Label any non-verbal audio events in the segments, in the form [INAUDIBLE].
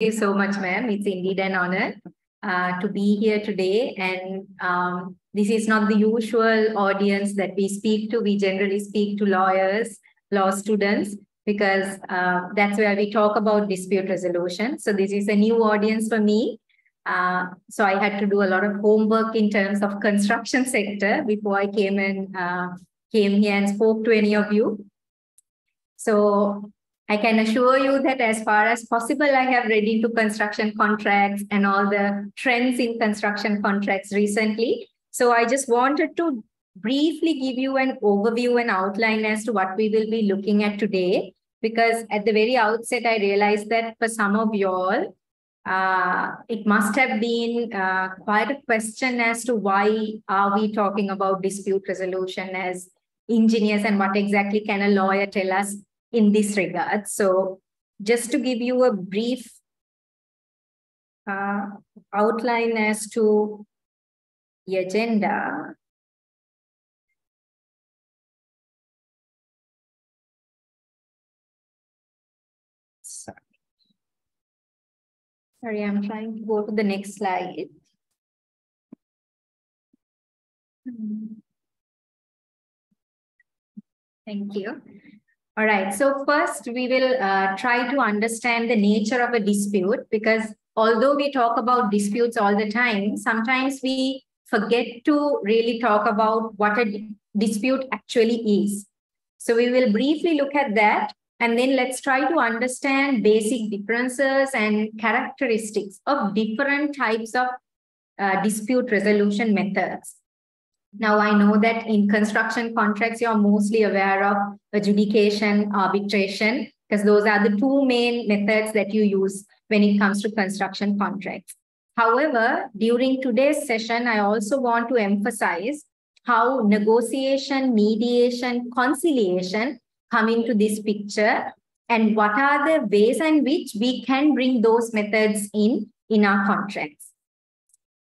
you so much, ma'am. It's indeed an honor uh, to be here today. And um, this is not the usual audience that we speak to. We generally speak to lawyers, law students, because uh, that's where we talk about dispute resolution. So this is a new audience for me. Uh, so I had to do a lot of homework in terms of construction sector before I came and uh, came here and spoke to any of you. So I can assure you that as far as possible, I have read into construction contracts and all the trends in construction contracts recently. So I just wanted to briefly give you an overview and outline as to what we will be looking at today. Because at the very outset, I realized that for some of y'all, uh, it must have been uh, quite a question as to why are we talking about dispute resolution as engineers and what exactly can a lawyer tell us in this regard. So just to give you a brief uh, outline as to the agenda. Sorry. Sorry, I'm trying to go to the next slide. Thank you. All right. So first, we will uh, try to understand the nature of a dispute because although we talk about disputes all the time, sometimes we forget to really talk about what a dispute actually is. So we will briefly look at that and then let's try to understand basic differences and characteristics of different types of uh, dispute resolution methods. Now, I know that in construction contracts, you're mostly aware of adjudication, arbitration, because those are the two main methods that you use when it comes to construction contracts. However, during today's session, I also want to emphasize how negotiation, mediation, conciliation come into this picture and what are the ways in which we can bring those methods in in our contracts.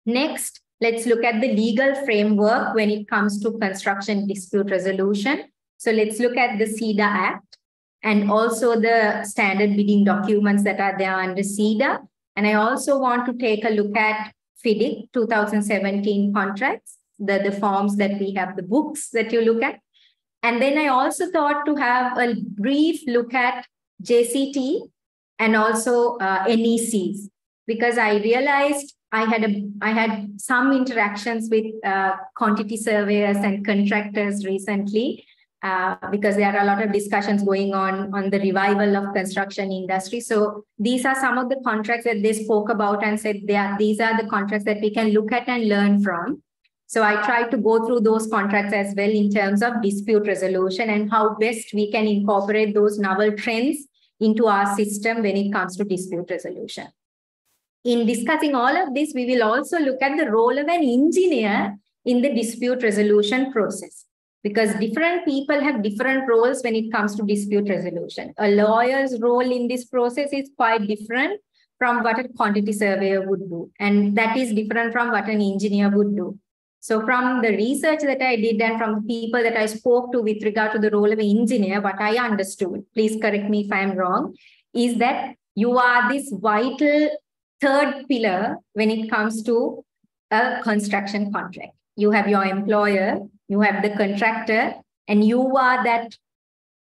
Next, Let's look at the legal framework when it comes to construction dispute resolution. So let's look at the CIDA Act and also the standard bidding documents that are there under CIDA. And I also want to take a look at FIDIC 2017 contracts, the, the forms that we have, the books that you look at. And then I also thought to have a brief look at JCT and also uh, NECs because I realized I had a I had some interactions with uh, quantity surveyors and contractors recently uh, because there are a lot of discussions going on on the revival of construction industry. So these are some of the contracts that they spoke about and said they are, these are the contracts that we can look at and learn from. So I tried to go through those contracts as well in terms of dispute resolution and how best we can incorporate those novel trends into our system when it comes to dispute resolution in discussing all of this, we will also look at the role of an engineer in the dispute resolution process because different people have different roles when it comes to dispute resolution. A lawyer's role in this process is quite different from what a quantity surveyor would do. And that is different from what an engineer would do. So from the research that I did and from the people that I spoke to with regard to the role of an engineer, what I understood, please correct me if I'm wrong, is that you are this vital third pillar when it comes to a construction contract. You have your employer, you have the contractor, and you are that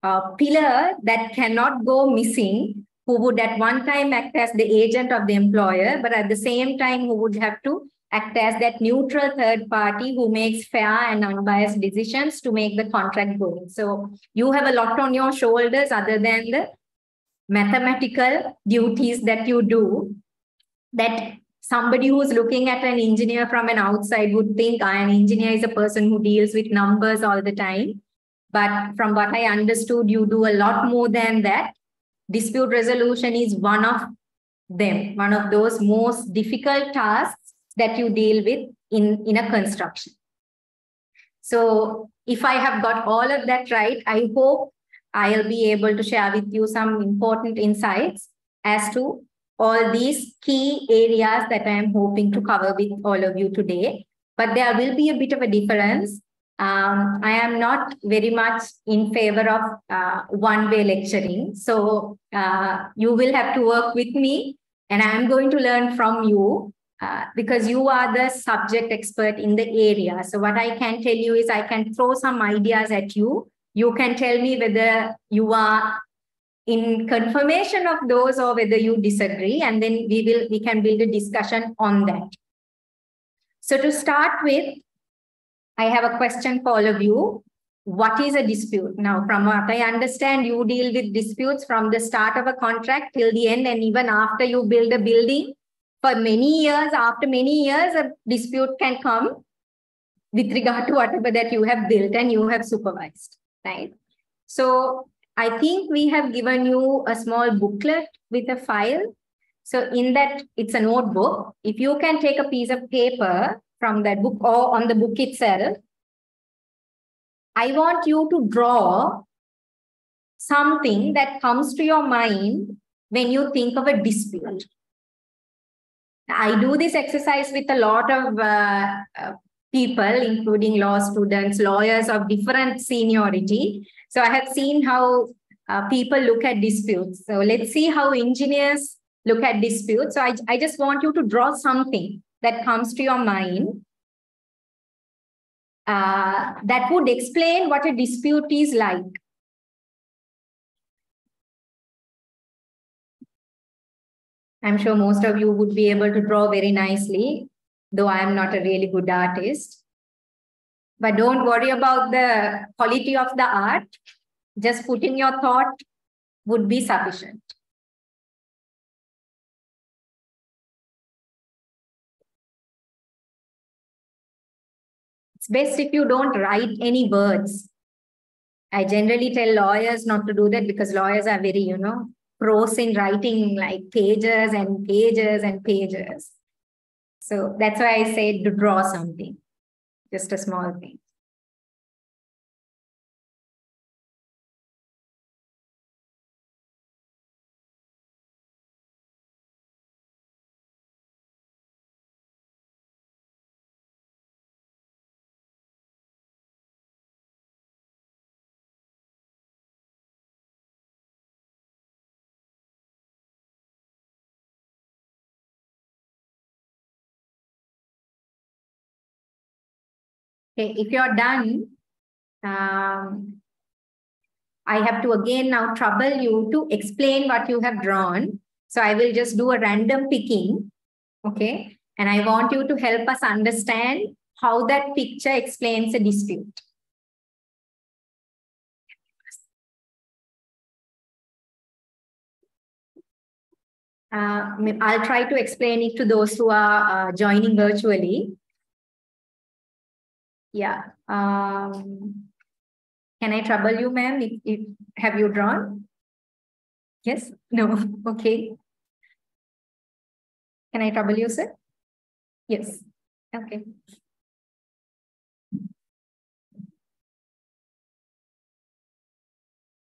uh, pillar that cannot go missing, who would at one time act as the agent of the employer, but at the same time, who would have to act as that neutral third party who makes fair and unbiased decisions to make the contract going. So you have a lot on your shoulders other than the mathematical duties that you do that somebody who's looking at an engineer from an outside would think ah, an engineer is a person who deals with numbers all the time. But from what I understood, you do a lot more than that. Dispute resolution is one of them, one of those most difficult tasks that you deal with in, in a construction. So if I have got all of that right, I hope I'll be able to share with you some important insights as to all these key areas that I am hoping to cover with all of you today. But there will be a bit of a difference. Um, I am not very much in favor of uh, one-way lecturing. So uh, you will have to work with me And I'm going to learn from you uh, because you are the subject expert in the area. So what I can tell you is I can throw some ideas at you. You can tell me whether you are in confirmation of those or whether you disagree, and then we will we can build a discussion on that. So to start with, I have a question for all of you. What is a dispute? Now, from what I understand, you deal with disputes from the start of a contract till the end, and even after you build a building, for many years, after many years, a dispute can come with regard to whatever that you have built and you have supervised, right? So I think we have given you a small booklet with a file. So in that, it's a notebook. If you can take a piece of paper from that book or on the book itself, I want you to draw something that comes to your mind when you think of a dispute. I do this exercise with a lot of uh, uh, people, including law students, lawyers of different seniority. So I have seen how uh, people look at disputes. So let's see how engineers look at disputes. So I, I just want you to draw something that comes to your mind uh, that would explain what a dispute is like. I'm sure most of you would be able to draw very nicely, though I am not a really good artist. But don't worry about the quality of the art. Just putting your thought would be sufficient. It's best if you don't write any words. I generally tell lawyers not to do that because lawyers are very, you know, pros in writing like pages and pages and pages. So that's why I said to draw something, just a small thing. Okay, if you're done, um, I have to again now trouble you to explain what you have drawn. So I will just do a random picking. Okay. And I want you to help us understand how that picture explains a dispute. Uh, I'll try to explain it to those who are uh, joining virtually. Yeah. Um, can I trouble you, ma'am? If, if, have you drawn? Yes? No? [LAUGHS] Okay. Can I trouble you, sir? Yes. Okay.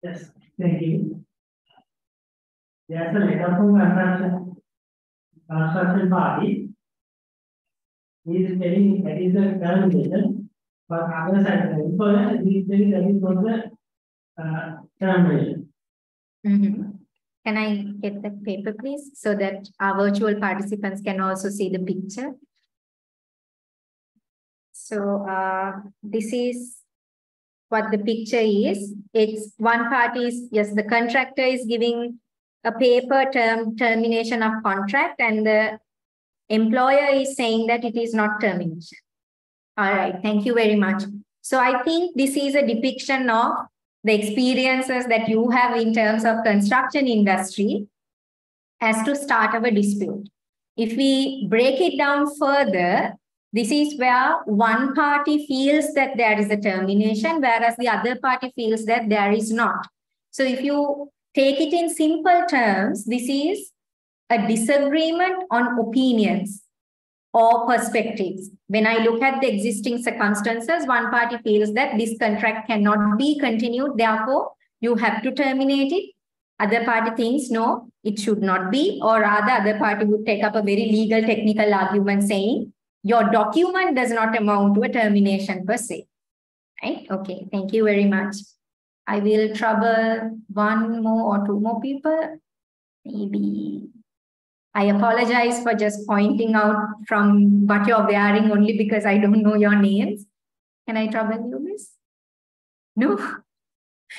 Yes, thank you. There's a letter from construction, construction party. He is telling that is the termination but other side, the employer is very ready for the uh, termination. Mm -hmm. Can I get the paper, please, so that our virtual participants can also see the picture? So uh, this is what the picture is. It's one party is, yes, the contractor is giving a paper term termination of contract and the employer is saying that it is not termination. All right, thank you very much. So I think this is a depiction of the experiences that you have in terms of construction industry as to start of a dispute. If we break it down further, this is where one party feels that there is a termination, whereas the other party feels that there is not. So if you take it in simple terms, this is a disagreement on opinions or perspectives. When I look at the existing circumstances, one party feels that this contract cannot be continued, therefore, you have to terminate it. Other party thinks, no, it should not be, or rather, other party would take up a very legal technical argument saying, your document does not amount to a termination per se. Right? Okay, thank you very much. I will trouble one more or two more people. Maybe I apologize for just pointing out from what you're wearing only because I don't know your names. Can I trouble you, miss? No?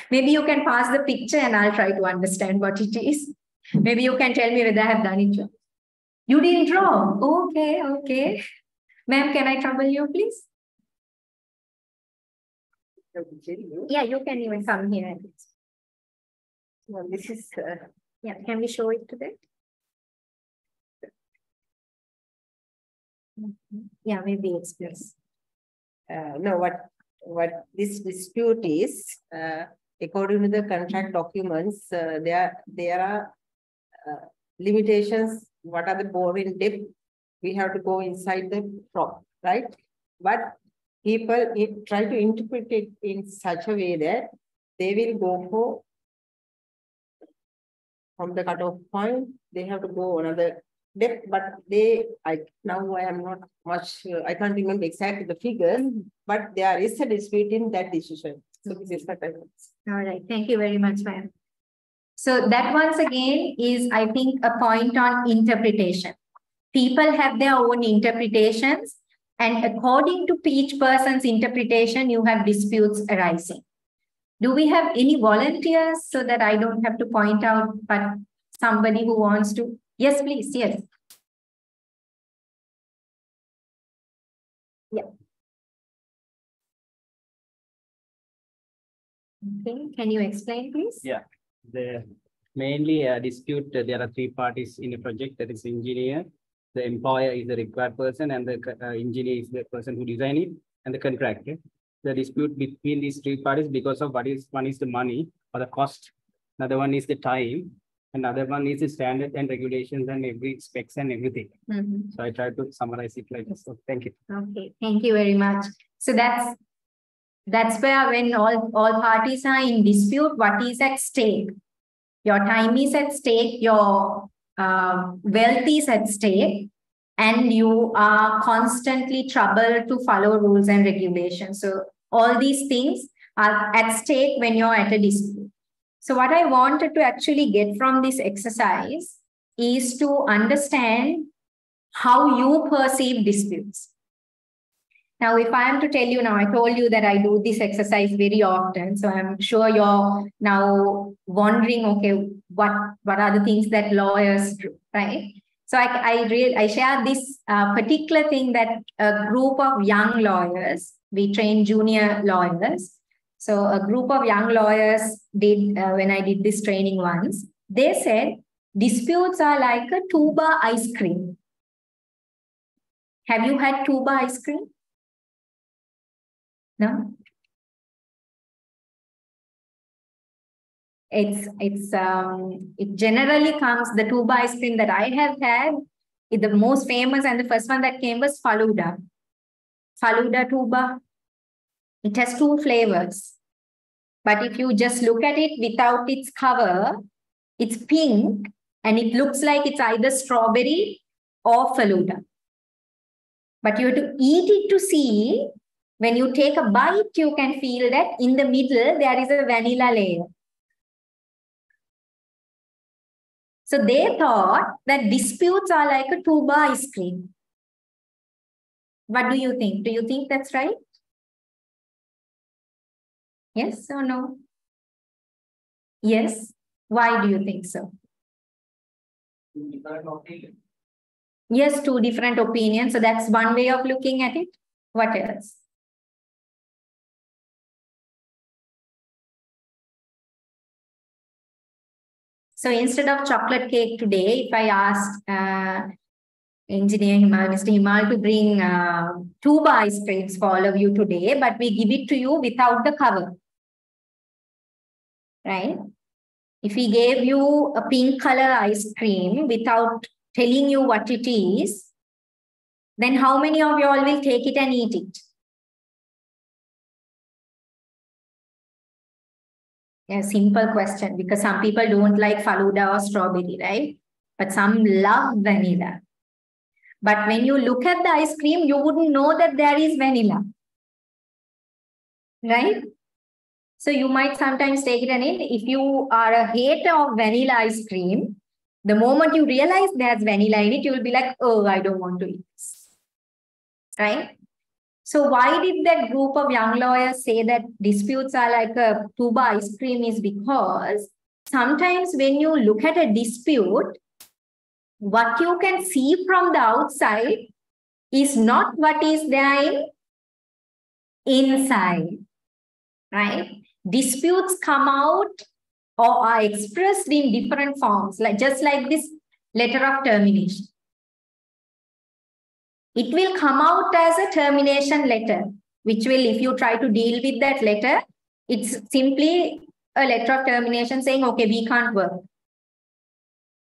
Maybe you can pass the picture and I'll try to understand what it is. Maybe you can tell me whether I have done it wrong. You didn't draw. Okay, okay. Ma'am, can I trouble you, please? Yeah, you can even come here. Well, this is, uh, Yeah, can we show it to them? Yeah, maybe it's this. uh, no, what, what this dispute is, uh, according to the contract documents, uh, there, there are uh, limitations, what are the borrowing depth? We have to go inside the prop, right? But people i- try to interpret it in such a way that they will go for from the cutoff point, they have to go another depth, but they, I, now I am not much, uh, I can't remember exactly the figures, but there is a dispute in that decision. So this is what I. All right, thank you very much, ma'am. So that once again is, I think, a point on interpretation. People have their own interpretations, and according to each person's interpretation, you have disputes arising. Do we have any volunteers so that I don't have to point out, but somebody who wants to? Yes, please, yes. Yeah. Okay, can you explain, please? Yeah. The mainly uh, dispute, uh, there are three parties in a project, that is engineer, the employer is the required person, and the uh, engineer is the person who design it, and the contractor. The dispute between these three parties because of what is, one is the money or the cost, another one is the time, another one is the standard and regulations and every specs and everything. Mhm. So I try to summarize it like this. So thank you. Okay, thank you very much. So that's that's where when all, all parties are in dispute, what is at stake? Your time is at stake, your uh, wealth is at stake, and you are constantly troubled to follow rules and regulations. So all these things are at stake when you're at a dispute. So what I wanted to actually get from this exercise is to understand how you perceive disputes. Now, if I am to tell you now, I told you that I do this exercise very often. So I'm sure you're now wondering, okay, what, what are the things that lawyers do, right? So I, I I share this uh, particular thing that a group of young lawyers, we train junior lawyers. So a group of young lawyers did uh, when I did this training once. They said disputes are like a tuba ice cream. Have you had tuba ice cream? No? It's it's um it generally comes the tuba ice cream that I have had. The most famous and the first one that came was Faluda. Faluda tuba. It has two flavors. But if you just look at it without its cover, it's pink and it looks like it's either strawberry or Faluda. But you have to eat it to see when you take a bite, you can feel that in the middle there is a vanilla layer. So they thought that disputes are like a tuba ice cream. What do you think? Do you think that's right? Yes or no? Yes. Why do you think so? Yes, two different opinions. So that's one way of looking at it. What else? So instead of chocolate cake today, if I ask uh, engineer Himal, Mr. Himal to bring uh, tuba ice creams for all of you today, but we give it to you without the cover. Right? If we gave you a pink color ice cream without telling you what it is, then how many of you all will take it and eat it? A simple question because some people don't like Faluda or strawberry, right? But some love vanilla. But when you look at the ice cream, you wouldn't know that there is vanilla. Right? So you might sometimes take it and. If you are a hater of vanilla ice cream, The moment you realize there's vanilla in it, you'll be like, oh, I don't want to eat this. Right? So why did that group of young lawyers say that disputes are like a tuba ice cream is because sometimes when you look at a dispute, what you can see from the outside is not what is there in inside, right? Disputes come out or are expressed in different forms, like just like this letter of termination it will come out as a termination letter, which will, if you try to deal with that letter, it's simply a letter of termination saying, okay, we can't work.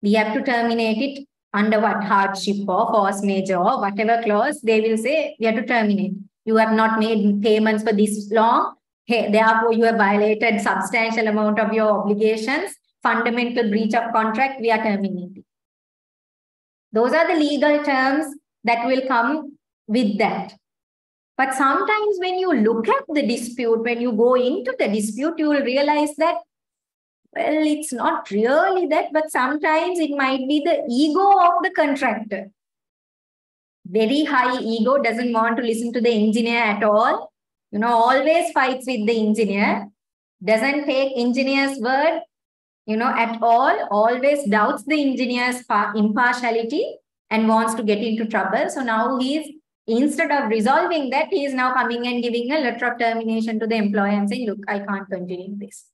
We have to terminate it under what hardship or force majeure or whatever clause they will say we have to terminate. You have not made payments for this long. Hey, therefore, you have violated substantial amount of your obligations. Fundamental breach of contract, we are terminating. Those are the legal terms that will come with that. But sometimes when you look at the dispute, when you go into the dispute, you will realize that, well, it's not really that, but sometimes it might be the ego of the contractor. Very high ego, doesn't want to listen to the engineer at all. You know, always fights with the engineer, doesn't take engineer's word, you know, at all, always doubts the engineer's impartiality and wants to get into trouble. So now he's instead of resolving that, he is now coming and giving a letter of termination to the employer and saying, look, I can't continue this.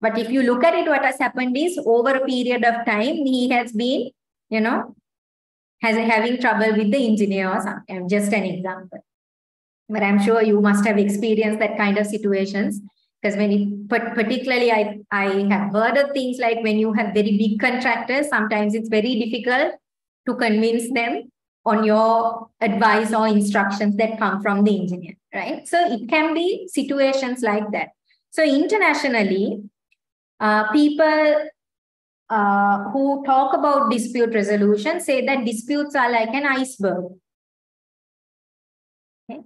But if you look at it, what has happened is over a period of time, he has been, you know, has having trouble with the engineer or something. Just an example. But I'm sure you must have experienced that kind of situations. Because when it, particularly I, I have heard of things like when you have very big contractors, sometimes it's very difficult to convince them on your advice or instructions that come from the engineer, right? So it can be situations like that. So internationally, uh, people uh, who talk about dispute resolution say that disputes are like an iceberg. Okay.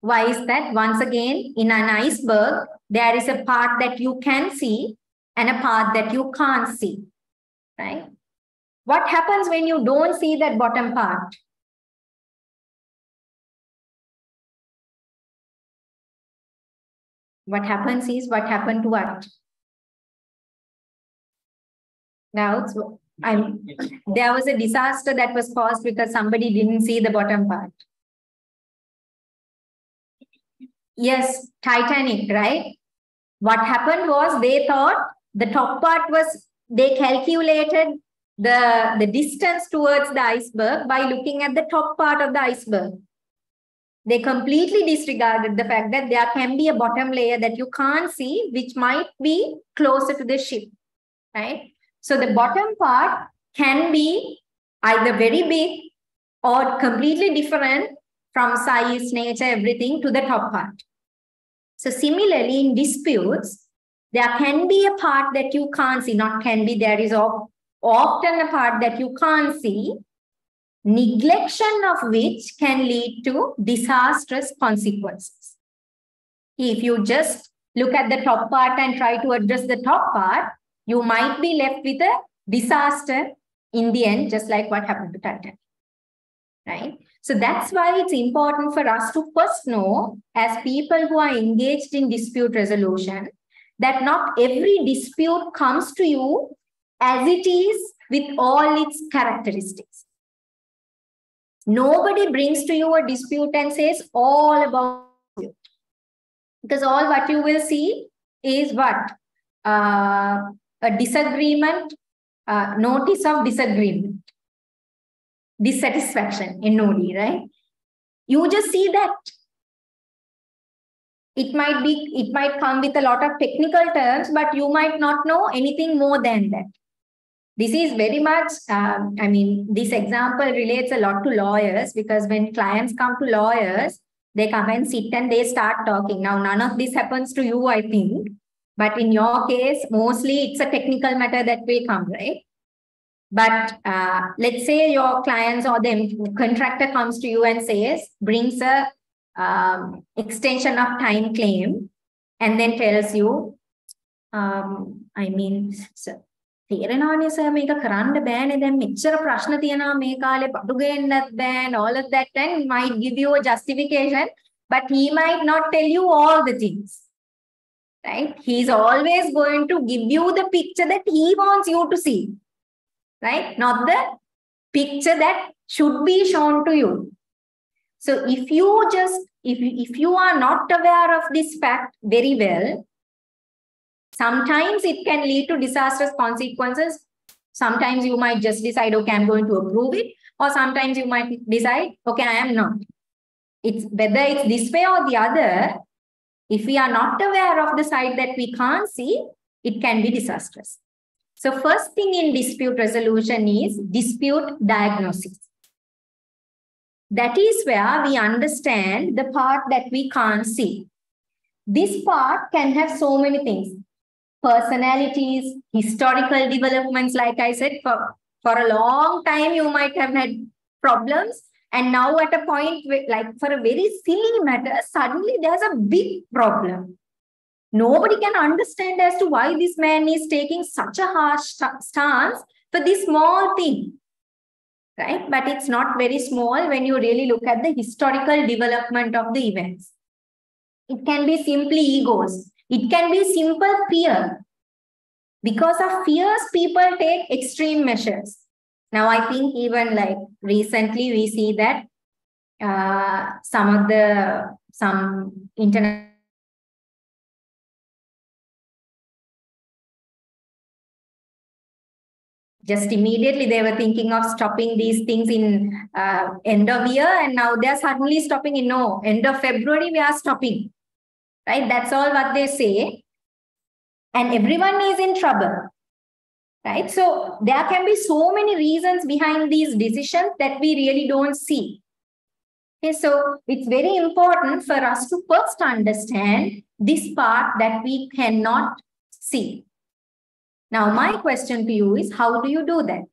Why is that? Once again, in an iceberg, there is a part that you can see and a part that you can't see, right? What happens when you don't see that bottom part? What happens is what happened to what? Now, I'm, there was a disaster that was caused because somebody didn't see the bottom part. Yes, Titanic, right? What happened was they thought the top part was, they calculated the, the distance towards the iceberg by looking at the top part of the iceberg. They completely disregarded the fact that there can be a bottom layer that you can't see, which might be closer to the ship, right? So the bottom part can be either very big or completely different from size, nature, everything to the top part. So similarly, in disputes, there can be a part that you can't see, not can be, there is often a part that you can't see, neglection of which can lead to disastrous consequences. If you just look at the top part and try to address the top part, you might be left with a disaster in the end, just like what happened to Titanic. Right? So that's why it's important for us to first know, as people who are engaged in dispute resolution, that not every dispute comes to you as it is with all its characteristics. Nobody brings to you a dispute and says all about you. Because all what you will see is what? Uh, a disagreement, uh, notice of disagreement, dissatisfaction in NODI, right? You just see that. It might be, it might come with a lot of technical terms, but you might not know anything more than that. This is very much, um, I mean, this example relates a lot to lawyers because when clients come to lawyers, they come and sit and they start talking. Now, none of this happens to you, I think. But in your case, mostly it's a technical matter that will come, right? But uh, let's say your clients or the contractor comes to you and says, brings a um, extension of time claim, and then tells you, um, I mean, so තේරෙනවනේ sir මේක කරන්න බෑනේ දැන් මෙච්චර ප්‍රශ්න තියෙනවා මේ කාලේ පටු ගේන්නත් බෑ all of that and might give you a justification but he might not tell you all the things right he's always going to give you the picture that he wants you to see right not the picture that should be shown to you so if you just if, if you are not aware of this fact very well Sometimes it can lead to disastrous consequences. Sometimes you might just decide, okay, I'm going to approve it. Or sometimes you might decide, okay, I am not. It's whether it's this way or the other, if we are not aware of the side that we can't see, it can be disastrous. So first thing in dispute resolution is dispute diagnosis. That is where we understand the part that we can't see. This part can have so many things personalities, historical developments, like I said, for, for a long time, you might have had problems. And now at a point, like for a very silly matter, suddenly there's a big problem. Nobody can understand as to why this man is taking such a harsh stance for this small thing. Right? But it's not very small when you really look at the historical development of the events. It can be simply egos. It can be simple fear. Because of fears, people take extreme measures. Now, I think even like recently we see that uh, some of the some internet just immediately they were thinking of stopping these things in uh, end of year and now they're suddenly stopping in no end of february we are stopping right? That's all what they say. And everyone is in trouble, right? So there can be so many reasons behind these decisions that we really don't see. Okay, so it's very important for us to first understand this part that we cannot see. Now, my question to you is how do you do that?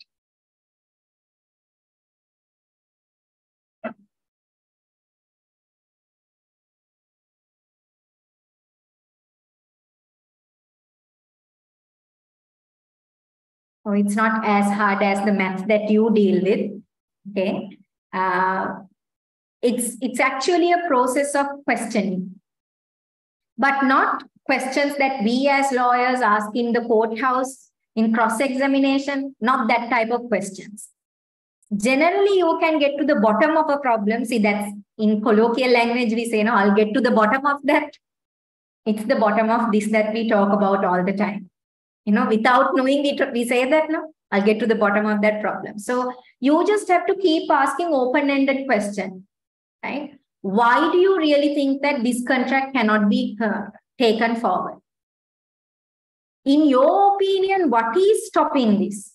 So it's not as hard as the math that you deal with. Okay. Uh, it's, it's actually a process of questioning, but not questions that we as lawyers ask in the courthouse in cross-examination, not that type of questions. Generally, you can get to the bottom of a problem. See, that's in colloquial language, we say, no, I'll get to the bottom of that. It's the bottom of this that we talk about all the time you know without knowing it we say that no i'll get to the bottom of that problem so you just have to keep asking open ended question right why do you really think that this contract cannot be taken forward. In your opinion what is stopping this?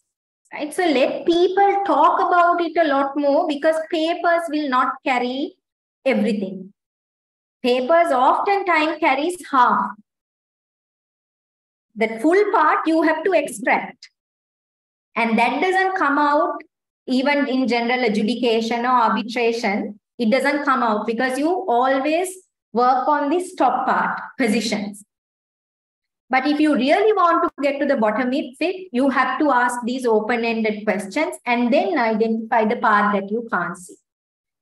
Right? So let people talk about it a lot more because papers will not carry everything. Papers oftentimes carries half. The full part you have to extract. And that doesn't come out even in general adjudication or arbitration. It doesn't come out because you always work on this top part, positions. But if you really want to get to the bottom of it, you have to ask these open-ended questions and then identify the part that you can't see.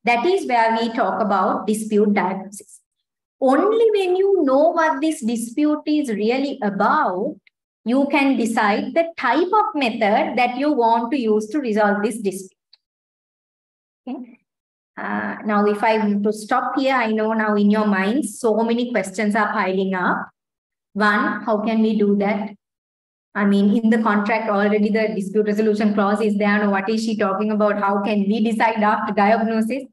That is where we talk about dispute diagnosis only when you know what this dispute is really about, you can decide the type of method that you want to use to resolve this dispute. Uh, now, if I want to stop here, I know now in your mind, so many questions are piling up. One, how can we do that? I mean, in the contract already the dispute resolution clause is there. Now, what is she talking about? How can we decide after diagnosis?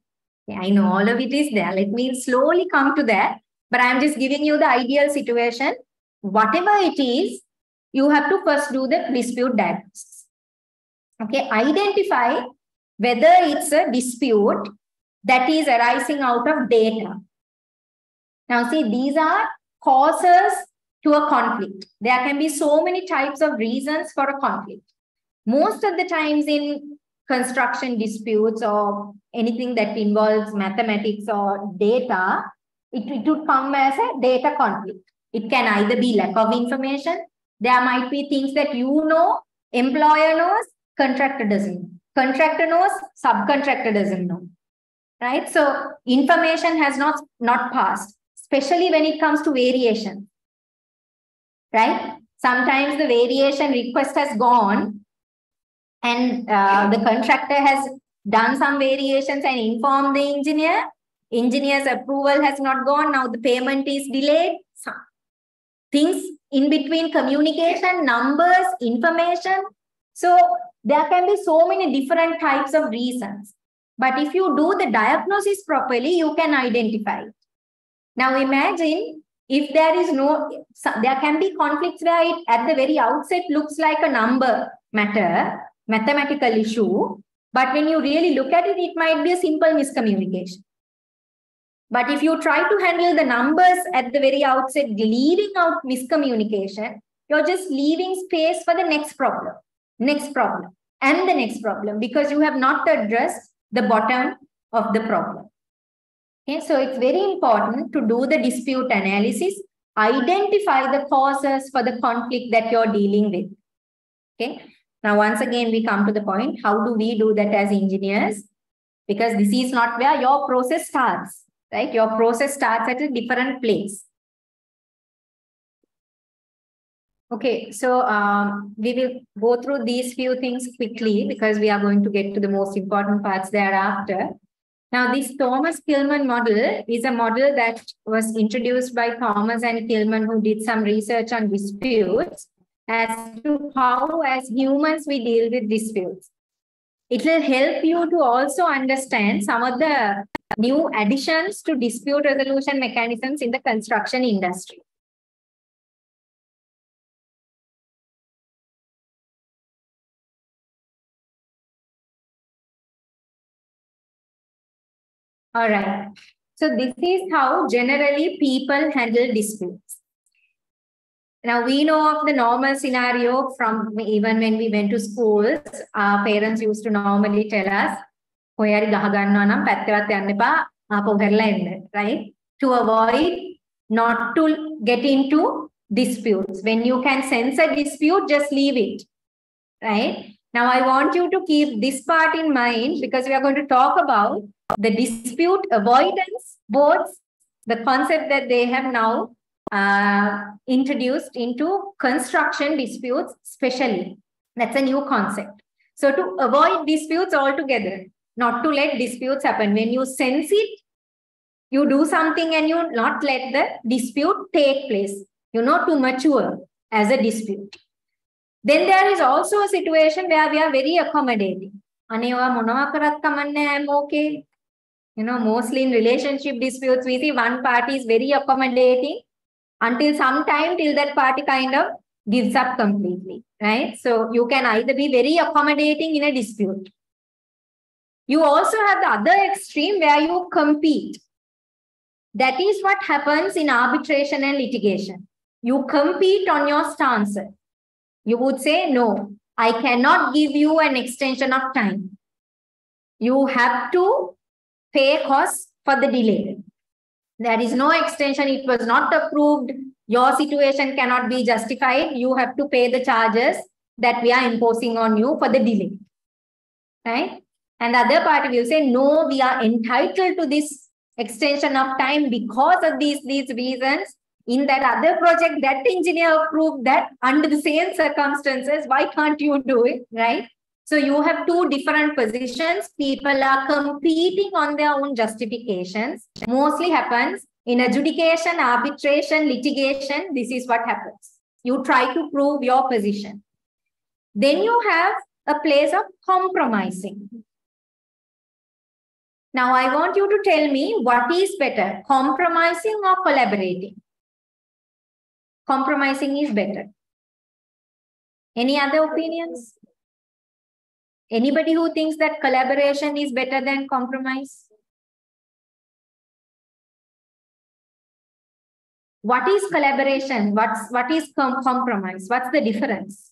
I know all of it is there. Let me slowly come to that. But I'm just giving you the ideal situation. Whatever it is, you have to first do the dispute diagnosis. Okay, identify whether it's a dispute that is arising out of data. Now, see, these are causes to a conflict. There can be so many types of reasons for a conflict. Most of the times in construction disputes or anything that involves mathematics or data, it, it would come as a data conflict. It can either be lack of information. There might be things that you know, Employer knows, contractor doesn't. Contractor knows, subcontractor doesn't know. Right? So information has not, not passed, especially when it comes to variation. Right? Sometimes the variation request has gone and uh, the contractor has done some variations and informed the engineer. Engineer's approval has not gone. Now the payment is delayed. So, things in between communication, numbers, information. So there can be so many different types of reasons. But if you do the diagnosis properly, you can identify it. Now imagine if there is no, there can be conflicts where it at the very outset looks like a number matter, mathematical issue. But when you really look at it, it might be a simple miscommunication. But if you try to handle the numbers at the very outset, leaving out miscommunication, you're just leaving space for the next problem, next problem, and the next problem because you have not addressed the bottom of the problem. Okay, so it's very important to do the dispute analysis, identify the causes for the conflict that you're dealing with. Okay, now once again, we come to the point, how do we do that as engineers? Because this is not where your process starts, right? Your process starts at a different place. Okay, so um, we will go through these few things quickly because we are going to get to the most important parts thereafter. Now, this Thomas Kilmann model is a model that was introduced by Thomas and Kilmann, who did some research on disputes as to how, as humans, we deal with disputes. It will help you to also understand some of the new additions to dispute resolution mechanisms in the construction industry. All right. So this is how generally people handle disputes. Now we know of the normal scenario from even when we went to schools, our parents used to normally tell us, ඔයාරි ගහ ගන්නවා නම් පැත්තවත් යන්න එපා ආපහු හැරලා එන්න right to avoid not to get into disputes when you can sense a dispute just leave it right now i want you to keep this part in mind because we are going to talk about the dispute avoidance boards, the concept that they have now uh, introduced into construction disputes, especially. That's a new concept. So to avoid disputes altogether, not to let disputes happen. When you sense it, you do something and you not let the dispute take place. You know, to mature as a dispute. Then there is also a situation where we are very accommodating. අනේ I'm okay. You know, mostly in relationship disputes, we see one party is very accommodating until some time till that party kind of gives up completely, right? So you can either be very accommodating in a dispute. You also have the other extreme where you compete. That is what happens in arbitration and litigation. You compete on your stance. You would say, no, I cannot give you an extension of time. You have to pay costs for the delay. There is no extension. It was not approved. Your situation cannot be justified. You have to pay the charges that we are imposing on you for the delay. Right? And the other party will say, no, we are entitled to this extension of time because of these, these reasons. In that other project, that engineer approved that under the same circumstances. Why can't you do it? Right? So you have two different positions. People are competing on their own justifications. Mostly happens in adjudication, arbitration, litigation. This is what happens. You try to prove your position. Then you have a place of compromising. Now I want you to tell me what is better, compromising or collaborating? Compromising is better. Any other opinions? Anybody who thinks that collaboration is better than compromise? What is collaboration? What's, what is com compromise? What's the difference?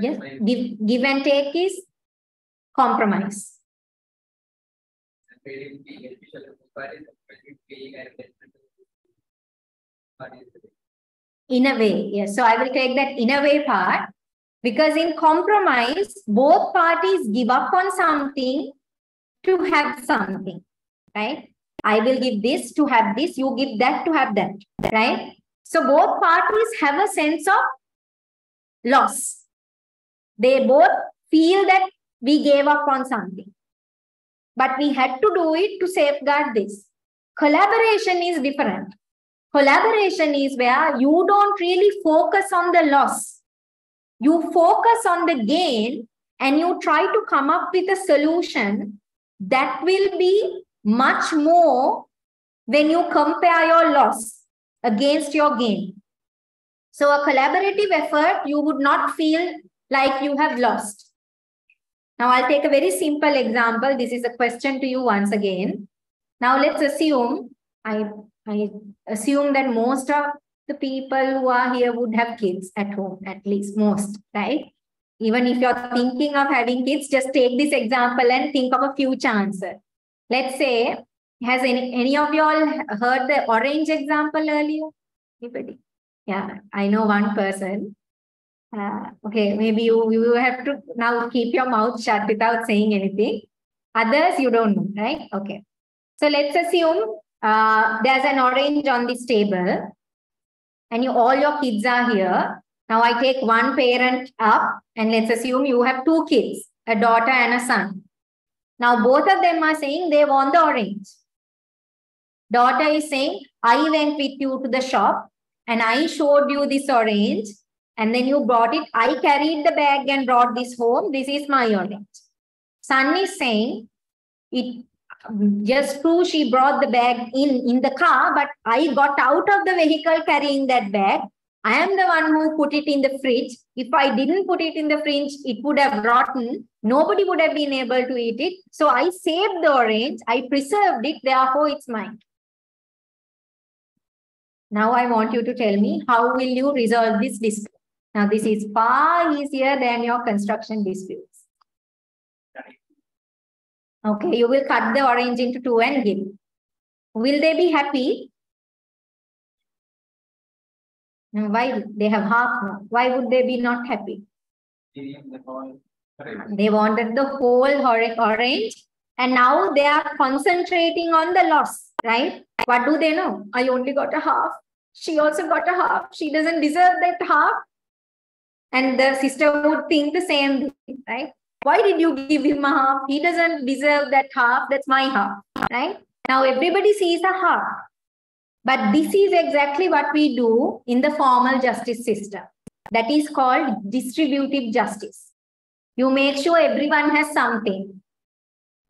Yes, give, give and take is compromise. In a way, yes. So I will take that in a way part because in compromise, both parties give up on something to have something, right? I will give this to have this, you give that to have that, right? So both parties have a sense of loss. They both feel that we gave up on something. But we had to do it to safeguard this. Collaboration is different. Collaboration is where you don't really focus on the loss. You focus on the gain and you try to come up with a solution that will be much more when you compare your loss against your gain. So a collaborative effort, you would not feel like you have lost. Now I'll take a very simple example. This is a question to you once again. Now let's assume, I, I assume that most of the people who are here would have kids at home, at least most, right? Even if you're thinking of having kids, just take this example and think of a future answer. Let's say, has any, any of you all heard the orange example earlier? Anybody? Yeah, I know one person. Uh, okay, maybe you, you have to now keep your mouth shut without saying anything. Others, you don't know, right? Okay. So let's assume uh, there's an orange on this table and you all your kids are here. Now I take one parent up and let's assume you have two kids, a daughter and a son. Now both of them are saying they want the orange. Daughter is saying, I went with you to the shop and I showed you this orange and then you brought it. I carried the bag and brought this home. This is my orange. Son is saying, it just true she brought the bag in in the car, but I got out of the vehicle carrying that bag. I am the one who put it in the fridge. If I didn't put it in the fridge, it would have rotten. Nobody would have been able to eat it. So I saved the orange. I preserved it. Therefore, it's mine. Now I want you to tell me how will you resolve this dispute? Now this is far easier than your construction disputes. Okay, you will cut the orange into two and give. Will they be happy? Why? They have half. Why would they be not happy? They wanted the whole orange and now they are concentrating on the loss, right? What do they know? I only got a half. She also got a half. She doesn't deserve that half. And the sister would think the same thing, right? Why did you give him a half? He doesn't deserve that half. That's my half, right? Now everybody sees a half. But this is exactly what we do in the formal justice system. That is called distributive justice. You make sure everyone has something.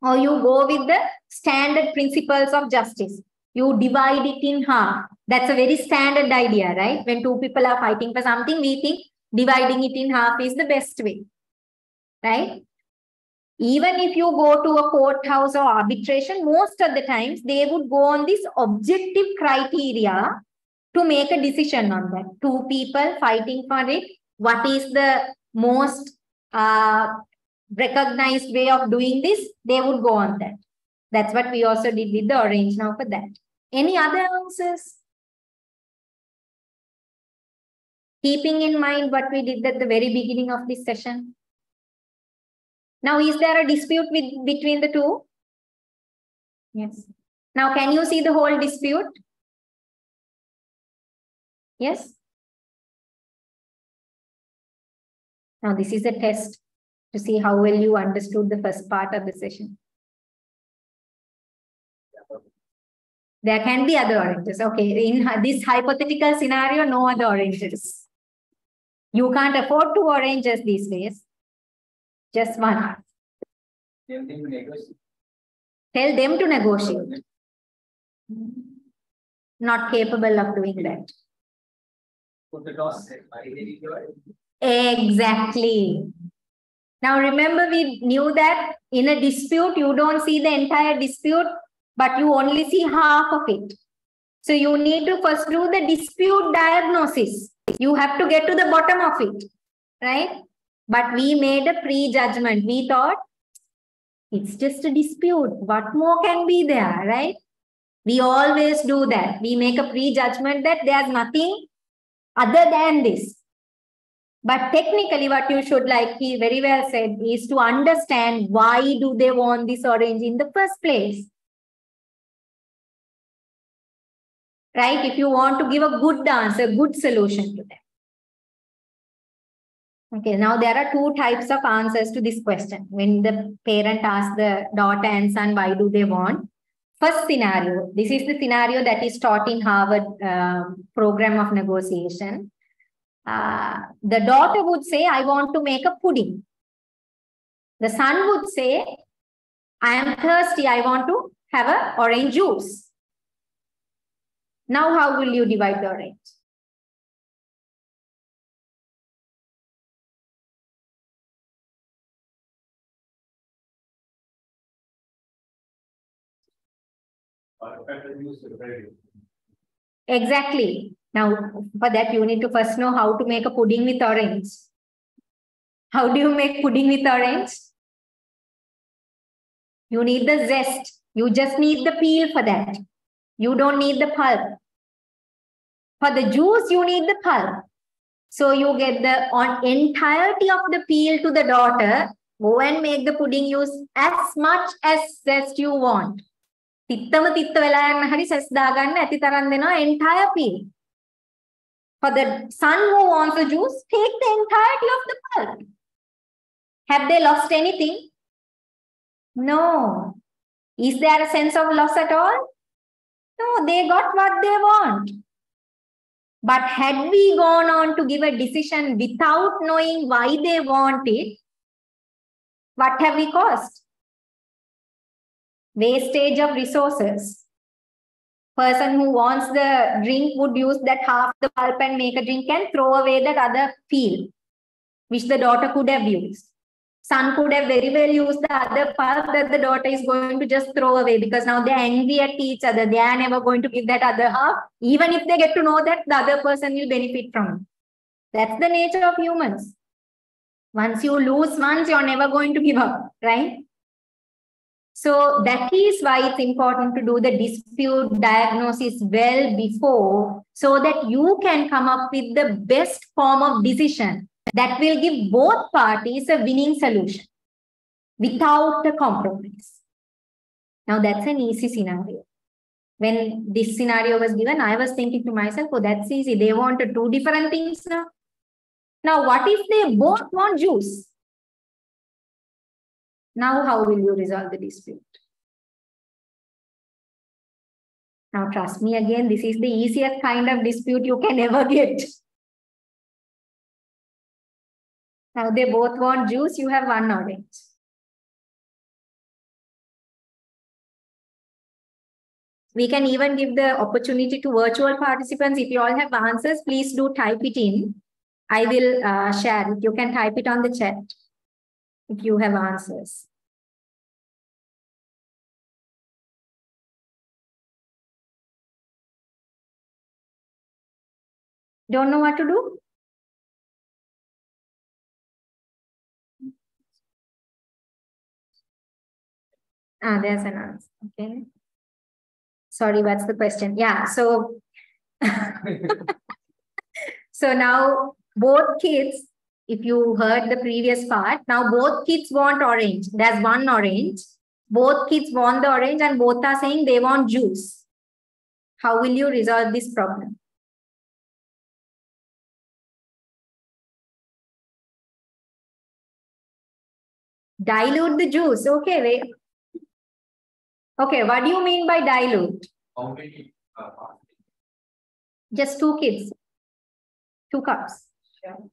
Or you go with the standard principles of justice. You divide it in half. That's a very standard idea, right? When two people are fighting for something, we think dividing it in half is the best way, right? even if you go to a courthouse or arbitration, most of the times they would go on this objective criteria to make a decision on that. Two people fighting for it. What is the most uh, recognized way of doing this? They would go on that. That's what we also did with the orange now for that. Any other answers? Keeping in mind what we did at the very beginning of this session. Now, is there a dispute with, between the two? Yes. Now, can you see the whole dispute? Yes? Now, this is a test to see how well you understood the first part of the session. There can be other oranges. Okay, in this hypothetical scenario, no other oranges. You can't afford two oranges these days. Just one. Tell them to negotiate. Not capable of doing that. Exactly. Now remember, we knew that in a dispute, you don't see the entire dispute, but you only see half of it. So you need to first do the dispute diagnosis. You have to get to the bottom of it, right? But we made a prejudgment. We thought it's just a dispute. What more can be there, right? We always do that. We make a prejudgment that there's nothing other than this. But technically, what you should, like he very well said, is to understand why do they want this orange in the first place. Right? If you want to give a good answer, good solution to them. Okay, now there are two types of answers to this question. When the parent asks the daughter and son, why do they want? First scenario, this is the scenario that is taught in Harvard uh, program of negotiation. Uh, the daughter would say, I want to make a pudding. The son would say, I am thirsty, I want to have a orange juice. Now, how will you divide the orange? Exactly. Now, for that, you need to first know how to make a pudding with orange. How do you make pudding with orange? You need the zest. You just need the peel for that. You don't need the pulp. For the juice, you need the pulp. So you get the on entirety of the peel to the daughter. Go and make the pudding use as much as zest you want. තිත්තම තිත්ත වෙලා යන හරි සෙස් දාගන්න ඇති තරම් දෙනවා entire peel. For the son who wants the juice, take the entirety of the pulp. Have they lost anything? No. Is there a sense of loss at all? No, they got what they want. But had we gone on to give a decision without knowing why they want it, what have we caused? wastage of resources. Person who wants the drink would use that half the pulp and make a drink and throw away that other peel, which the daughter could have used. Son could have very well used the other pulp that the daughter is going to just throw away because now they're angry at each other. They are never going to give that other half, even if they get to know that the other person will benefit from it. That's the nature of humans. Once you lose once, you're never going to give up, right? So that is why it's important to do the dispute diagnosis well before so that you can come up with the best form of decision that will give both parties a winning solution without a compromise. Now that's an easy scenario. When this scenario was given, I was thinking to myself, oh, that's easy. They want two different things now. Now, what if they both want juice? Now, how will you resolve the dispute? Now, trust me again, this is the easiest kind of dispute you can [LAUGHS] ever get. Now, they both want juice, you have one orange. We can even give the opportunity to virtual participants. If you all have answers, please do type it in. I will uh, share it. You can type it on the chat if you have answers. Don't know what to do? Ah, there's an answer. Okay. Sorry, what's the question? Yeah, so [LAUGHS] so now both kids if you heard the previous part, now both kids want orange. There's one orange. Both kids want the orange and both are saying they want juice. How will you resolve this problem? Dilute the juice. Okay, wait. Okay, what do you mean by dilute? How many? Uh, Just two kids. Two cups. Sure.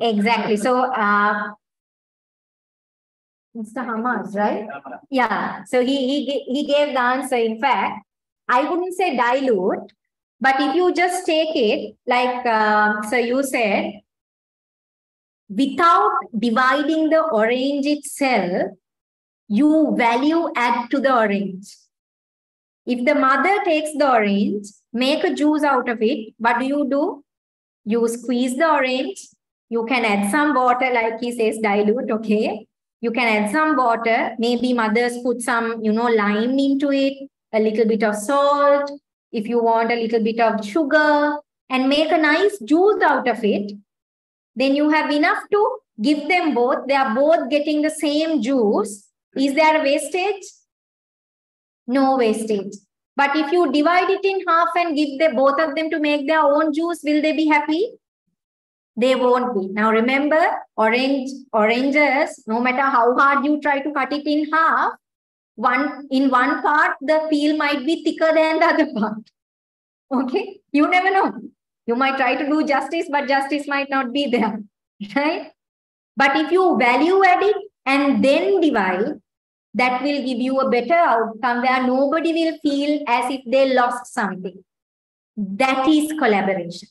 Exactly. So, uh, Mr. Hamas, right? Yeah. So he, he, he gave the answer. In fact, I wouldn't say dilute, but if you just take it, like, uh, so you said, without dividing the orange itself, you value add to the orange. If the mother takes the orange, make a juice out of it, what do you do? You squeeze the orange, You can add some water, like he says, dilute, okay? You can add some water. Maybe mothers put some, you know, lime into it, a little bit of salt. If you want a little bit of sugar and make a nice juice out of it, then you have enough to give them both. They are both getting the same juice. Is there wastage? No wastage. But if you divide it in half and give the both of them to make their own juice, will they be happy? They won't be. Now remember, orange oranges, no matter how hard you try to cut it in half, one in one part, the peel might be thicker than the other part. [LAUGHS] Okay, you never know. You might try to do justice, but justice might not be there, [LAUGHS] right? But if you value add it and then divide, that will give you a better outcome where nobody will feel as if they lost something. That is collaboration.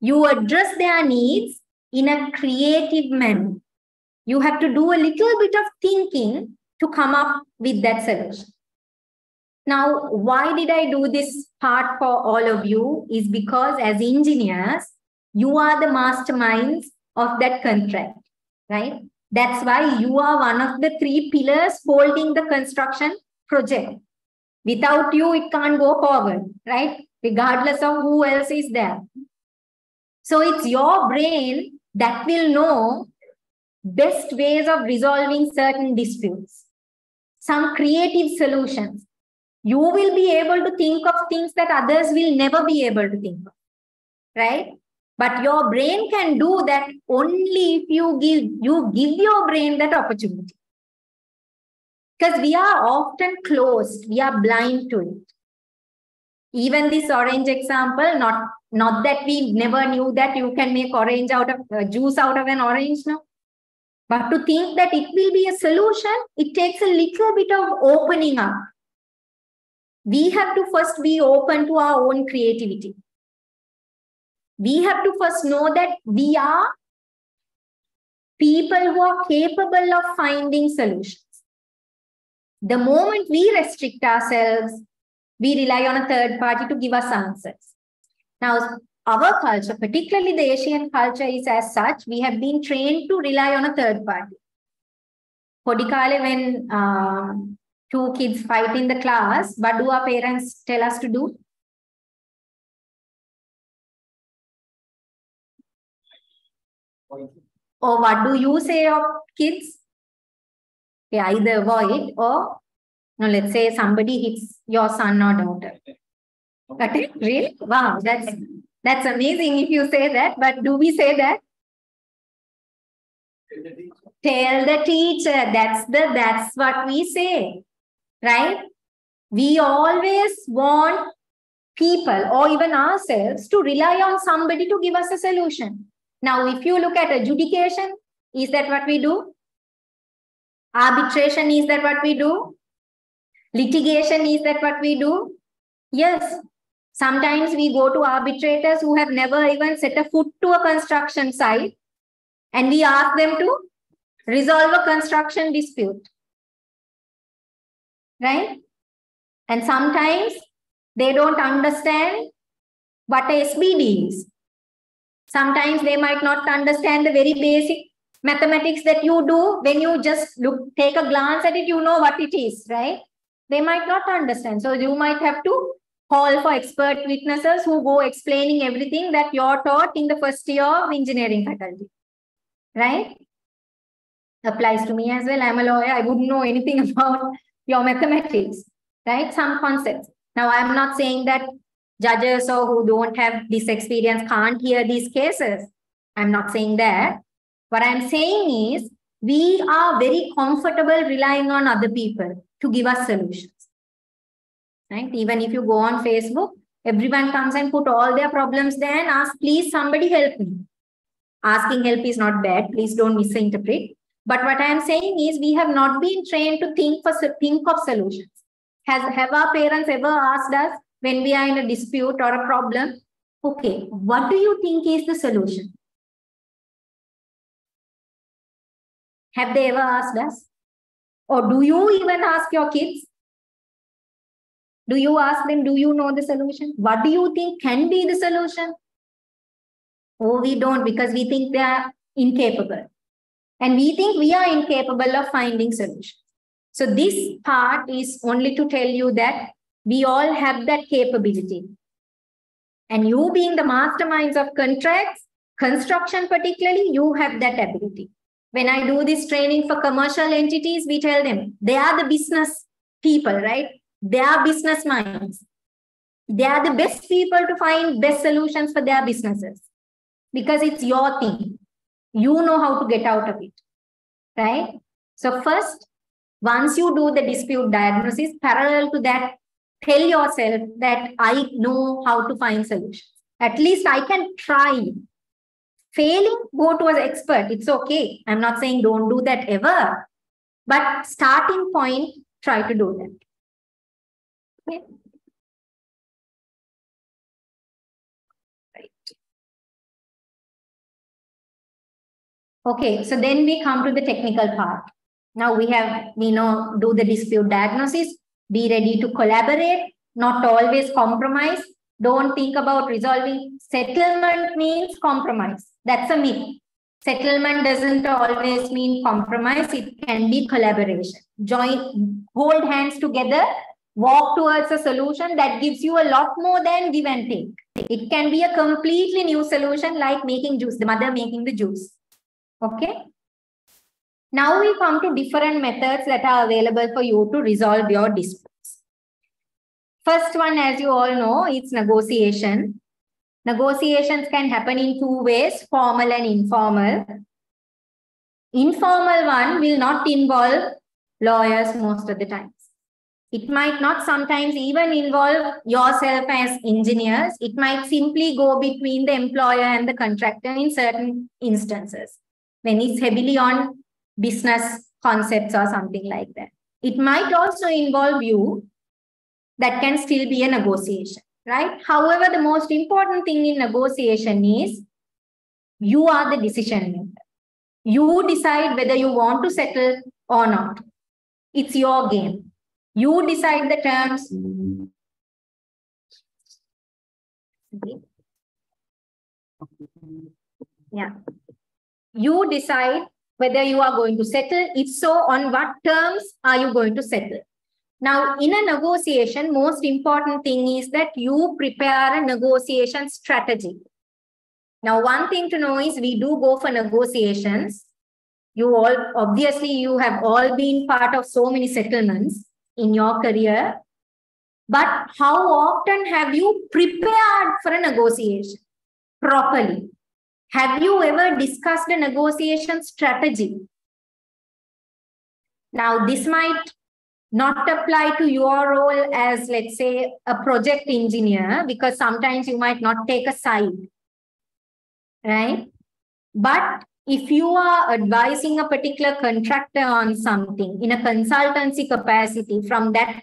You address their needs in a creative manner. You have to do a little bit of thinking to come up with that solution. Now, why did I do this part for all of you? Is because as engineers, you are the masterminds of that contract, right? That's why you are one of the three pillars holding the construction project. Without you, it can't go forward, right? Regardless of who else is there. So it's your brain that will know best ways of resolving certain disputes, some creative solutions. You will be able to think of things that others will never be able to think of, right? But your brain can do that only if you give you give your brain that opportunity. Because we are often closed, we are blind to it. Even this orange example, not not that we never knew that you can make orange out of uh, juice out of an orange, no. But to think that it will be a solution, it takes a little bit of opening up. We have to first be open to our own creativity we have to first know that we are people who are capable of finding solutions. The moment we restrict ourselves, we rely on a third party to give us answers. Now, our culture, particularly the Asian culture, is as such, we have been trained to rely on a third party. Podikale, when uh, two kids fight in the class, what do our parents tell us to do? Or what do you say of kids? Okay, either avoid or no, let's say somebody hits your son or daughter. Okay, really? Wow, that's that's amazing if you say that, but do we say that? Tell the teacher. That's the that's what we say. Right? We always want people or even ourselves to rely on somebody to give us a solution. Now, if you look at adjudication, is that what we do? Arbitration, is that what we do? Litigation, is that what we do? Yes. Sometimes we go to arbitrators who have never even set a foot to a construction site and we ask them to resolve a construction dispute. Right? And sometimes they don't understand what SBD is. Sometimes they might not understand the very basic mathematics that you do. When you just look, take a glance at it, you know what it is, right? They might not understand. So you might have to call for expert witnesses who go explaining everything that you're taught in the first year of engineering faculty, right? Applies to me as well. I'm a lawyer. I wouldn't know anything [LAUGHS] about your mathematics, right? Some concepts. Now, I'm not saying that judges or who don't have this experience can't hear these cases. I'm not saying that. What I'm saying is we are very comfortable relying on other people to give us solutions. Right? Even if you go on Facebook, everyone comes and put all their problems there and ask, please somebody help me. Asking help is not bad. Please don't misinterpret. But what I am saying is we have not been trained to think for think of solutions. Has have our parents ever asked us, when we are in a dispute or a problem, okay, what do you think is the solution? Have they ever asked us? Or do you even ask your kids? Do you ask them, do you know the solution? What do you think can be the solution? Oh, we don't because we think they are incapable. And we think we are incapable of finding solutions. So this part is only to tell you that we all have that capability. And you being the masterminds of contracts, construction particularly, you have that ability. When I do this training for commercial entities, we tell them they are the business people, right? They are business minds. They are the best people to find best solutions for their businesses because it's your thing. You know how to get out of it, right? So first, once you do the dispute diagnosis, parallel to that, tell yourself that I know how to find solutions. At least I can try. Failing, go to an expert. It's okay. I'm not saying don't do that ever. But starting point, try to do that. Okay. Okay, so then we come to the technical part. Now we have, we know, do the dispute diagnosis, be ready to collaborate, not always compromise. Don't think about resolving. Settlement means compromise. That's a myth. Settlement doesn't always mean compromise. It can be collaboration. Join, hold hands together, walk towards a solution that gives you a lot more than give and take. It can be a completely new solution like making juice, the mother making the juice. Okay. Now we come to different methods that are available for you to resolve your disputes. First one, as you all know, it's negotiation. Negotiations can happen in two ways, formal and informal. Informal one will not involve lawyers most of the times. It might not sometimes even involve yourself as engineers. It might simply go between the employer and the contractor in certain instances when it's heavily on business concepts or something like that. It might also involve you that can still be a negotiation, right? However, the most important thing in negotiation is you are the decision maker. You decide whether you want to settle or not. It's your game. You decide the terms. Mm-hmm. Yeah. You decide whether you are going to settle. If so, on what terms are you going to settle? Now, in a negotiation, most important thing is that you prepare a negotiation strategy. Now, one thing to know is we do go for negotiations. You all, obviously, you have all been part of so many settlements in your career. But how often have you prepared for a negotiation properly? Have you ever discussed a negotiation strategy? Now, this might not apply to your role as, let's say, a project engineer, because sometimes you might not take a side, right? But if you are advising a particular contractor on something in a consultancy capacity from that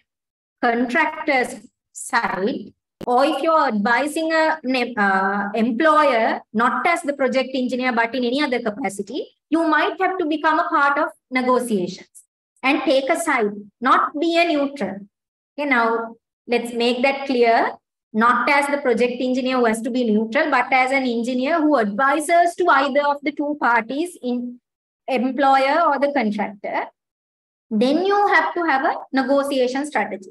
contractor's side, or if you're advising a uh, employer, not as the project engineer, but in any other capacity, you might have to become a part of negotiations and take a side, not be a neutral. Okay, now let's make that clear. Not as the project engineer who has to be neutral, but as an engineer who advises to either of the two parties in employer or the contractor. Then you have to have a negotiation strategy.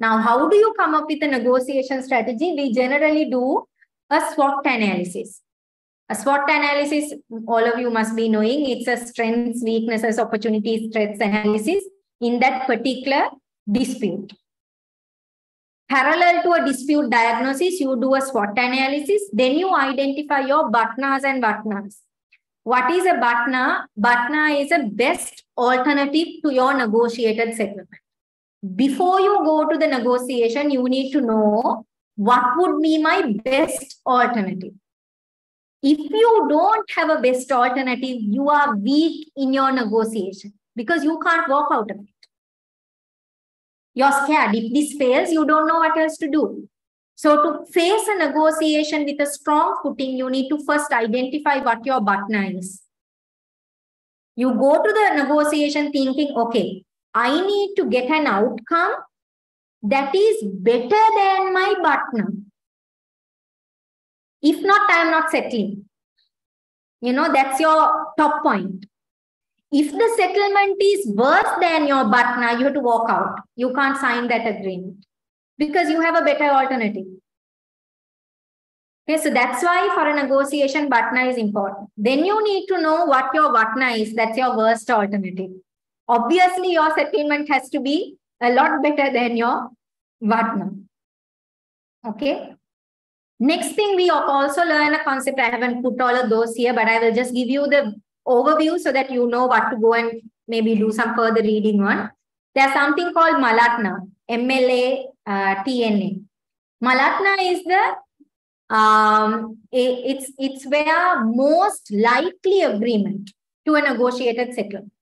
Now, how do you come up with a negotiation strategy? We generally do a SWOT analysis. A SWOT analysis, all of you must be knowing, it's a strengths, weaknesses, opportunities, threats analysis in that particular dispute. Parallel to a dispute diagnosis, you do a SWOT analysis, then you identify your BATNAs and WATNAs. What is a BATNA? BATNA is a best alternative to your negotiated settlement. Before you go to the negotiation, you need to know what would be my best alternative if you don't have a best alternative, you are weak in your negotiation because you can't walk out of it. You're scared. If this fails, you don't know what else to do. So to face a negotiation with a strong footing, you need to first identify what your BATNA is. You go to the negotiation thinking, okay, I need to get an outcome that is better than my BATNA. If not, I am not settling. You know, that's your top point. If the settlement is worse than your BATNA, you have to walk out. You can't sign that agreement because you have a better alternative. Okay, so that's why for a negotiation, BATNA is important. Then you need to know what your WATNA is. That's your worst alternative. Obviously, your settlement has to be a lot better than your WATNA. Okay. Next thing, we also learn a concept. I haven't put all of those here, but I will just give you the overview so that you know what to go and maybe do some further reading on. There's something called Malatna, M-L-A-T-N-A. Malatna is the, um, it's, it's where most likely agreement to a negotiated settlement.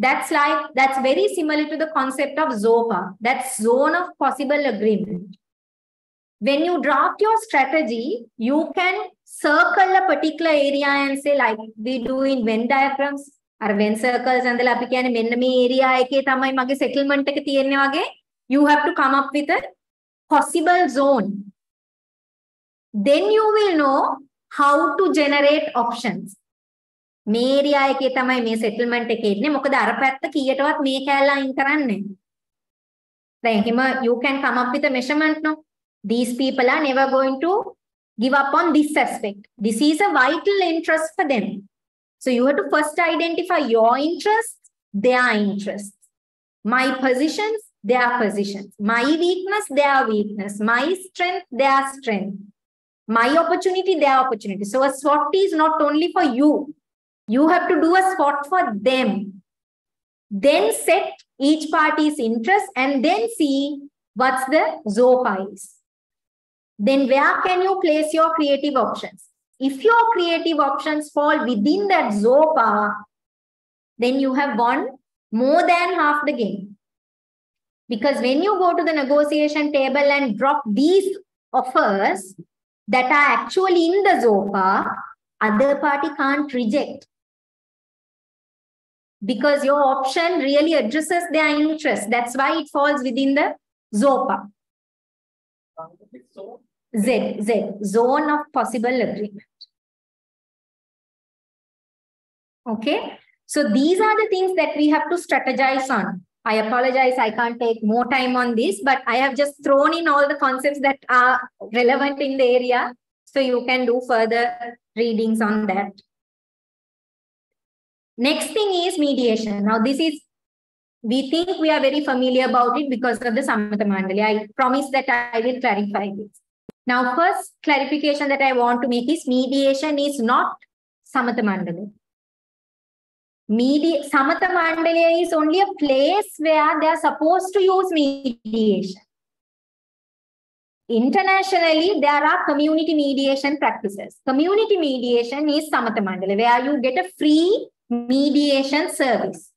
That's like, that's very similar to the concept of ZOPA. That's zone of possible agreement. When you draft your strategy, you can circle a particular area and say like we do in Venn diagrams අර Venn circles ඇඳලා අපි කියන්නේ මෙන්න මේ area එකේ තමයි මගේ settlement එක තියෙන්නේ වගේ you have to come up with a possible zone then you will know how to generate options මේ area එකේ තමයි මේ settlement එක ඉන්නේ මොකද අර පැත්ත කීයටවත් මේ කෑල්ල අයින් කරන්නේ දැන් හිම you can come up with a measurement no these people are never going to give up on this aspect. This is a vital interest for them. So you have to first identify your interests, their interests. My positions, their positions. My weakness, their weakness. My strength, their strength. My opportunity, their opportunity. So a SWOT is not only for you. You have to do a SWOT for them. Then set each party's interest and then see what's the ZOPA is then where can you place your creative options? If your creative options fall within that ZOPA, then you have won more than half the game. Because when you go to the negotiation table and drop these offers that are actually in the ZOPA, other party can't reject. Because your option really addresses their interest. That's why it falls within the ZOPA. Z, Z, zone of possible agreement. Okay, so these are the things that we have to strategize on. I apologize, I can't take more time on this, but I have just thrown in all the concepts that are relevant in the area. So you can do further readings on that. Next thing is mediation. Now this is, we think we are very familiar about it because of the Samatha Mandala. I promise that I will clarify this. Now, first clarification that I want to make is mediation is not Samatha Mandala. Medi Samatha Mandala is only a place where they are supposed to use mediation. Internationally, there are community mediation practices. Community mediation is Samatha Mandala, where you get a free mediation service.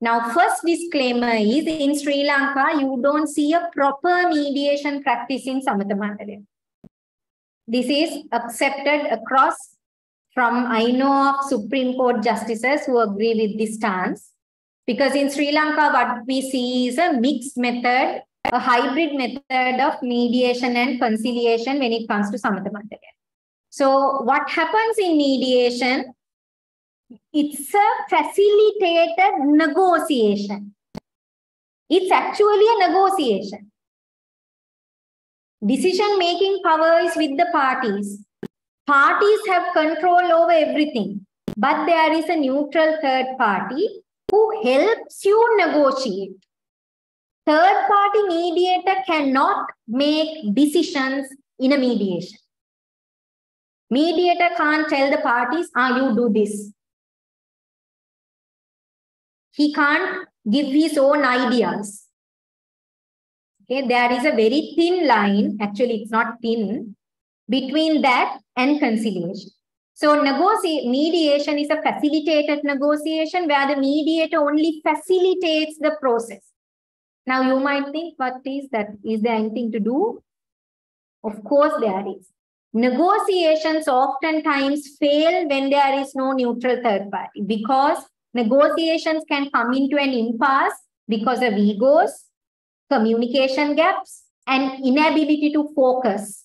Now, first disclaimer is in Sri Lanka, you don't see a proper mediation practice in Samatha this is accepted across from I know of Supreme Court justices who agree with this stance. Because in Sri Lanka, what we see is a mixed method, a hybrid method of mediation and conciliation when it comes to Samatha. So what happens in mediation? It's a facilitated negotiation. It's actually a negotiation. Decision making power is with the parties. Parties have control over everything, but there is a neutral third party who helps you negotiate. Third party mediator cannot make decisions in a mediation. Mediator can't tell the parties, ah, you do this. He can't give his own ideas. Okay, there is a very thin line, actually it's not thin, between that and conciliation. So mediation is a facilitated negotiation where the mediator only facilitates the process. Now you might think, what is that? Is there anything to do? Of course there is. Negotiations oftentimes fail when there is no neutral third party because negotiations can come into an impasse because of egos, communication gaps, and inability to focus.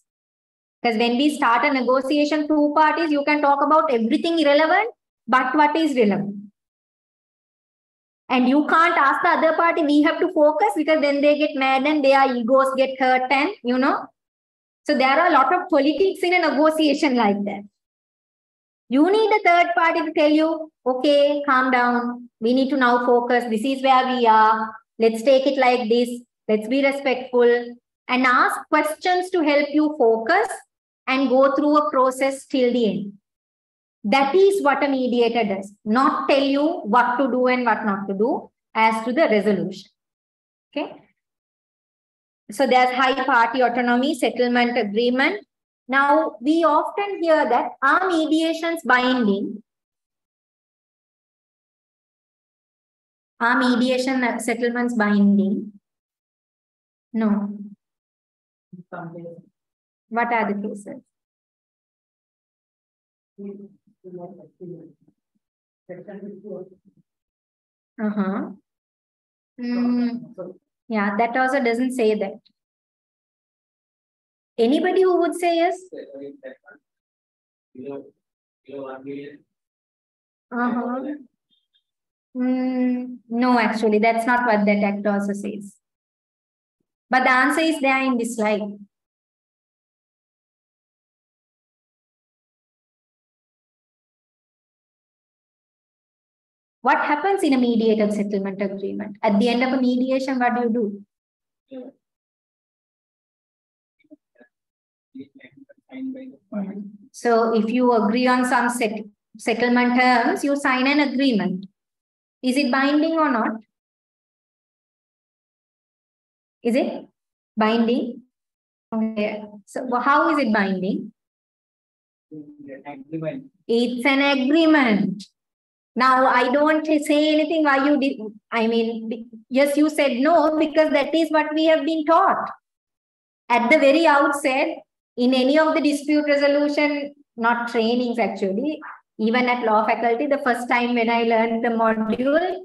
Because when we start a negotiation, two parties, you can talk about everything irrelevant, but what is relevant. And you can't ask the other party, we have to focus because then they get mad and their egos get hurt and, you know. So there are a lot of politics in a negotiation like that. You need a third party to tell you, okay, calm down. We need to now focus. This is where we are. Let's take it like this. Let's be respectful and ask questions to help you focus and go through a process till the end. That is what a mediator does, not tell you what to do and what not to do as to the resolution. Okay. So there's high party autonomy, settlement agreement. Now, we often hear that are mediations binding? Are mediation settlements binding? No. What are the cases? Uh-huh. Mm, yeah, that also doesn't say that. Anybody who would say yes? Uh-huh. Mm, no, actually, that's not what that act also says. But the answer is there in this slide. What happens in a mediated settlement agreement? At the end of a mediation, what do you do? So if you agree on some set, settlement terms, you sign an agreement. Is it binding or not? Is it binding? Okay. So how is it binding? It's an agreement. Now, I don't say anything why you did. I mean, yes, you said no, because that is what we have been taught. At the very outset, in any of the dispute resolution, not trainings actually, even at law faculty, the first time when I learned the module,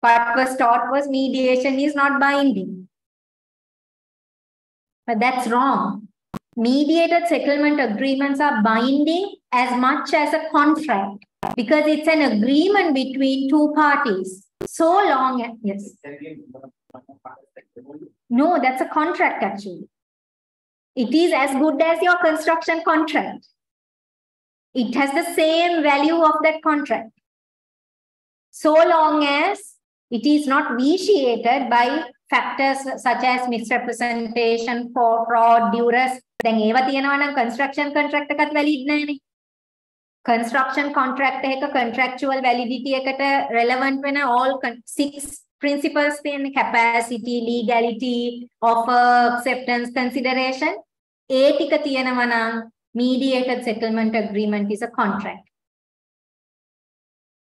what was taught was mediation is not binding. But that's wrong. Mediated settlement agreements are binding as much as a contract because it's an agreement between two parties. So long, yes. No, that's a contract actually. It is as good as your construction contract. It has the same value of that contract. So long as it is not vitiated by factors such as misrepresentation, fraud, duress. දැන් ඒවා තියෙනවා නම් construction contract එකත් valid නැහැනේ. construction contract එක contractual validity එකට relevant වෙන all six principles තියෙන capacity legality offer acceptance consideration ඒ ටික තියෙනවා නම් mediated settlement agreement is a contract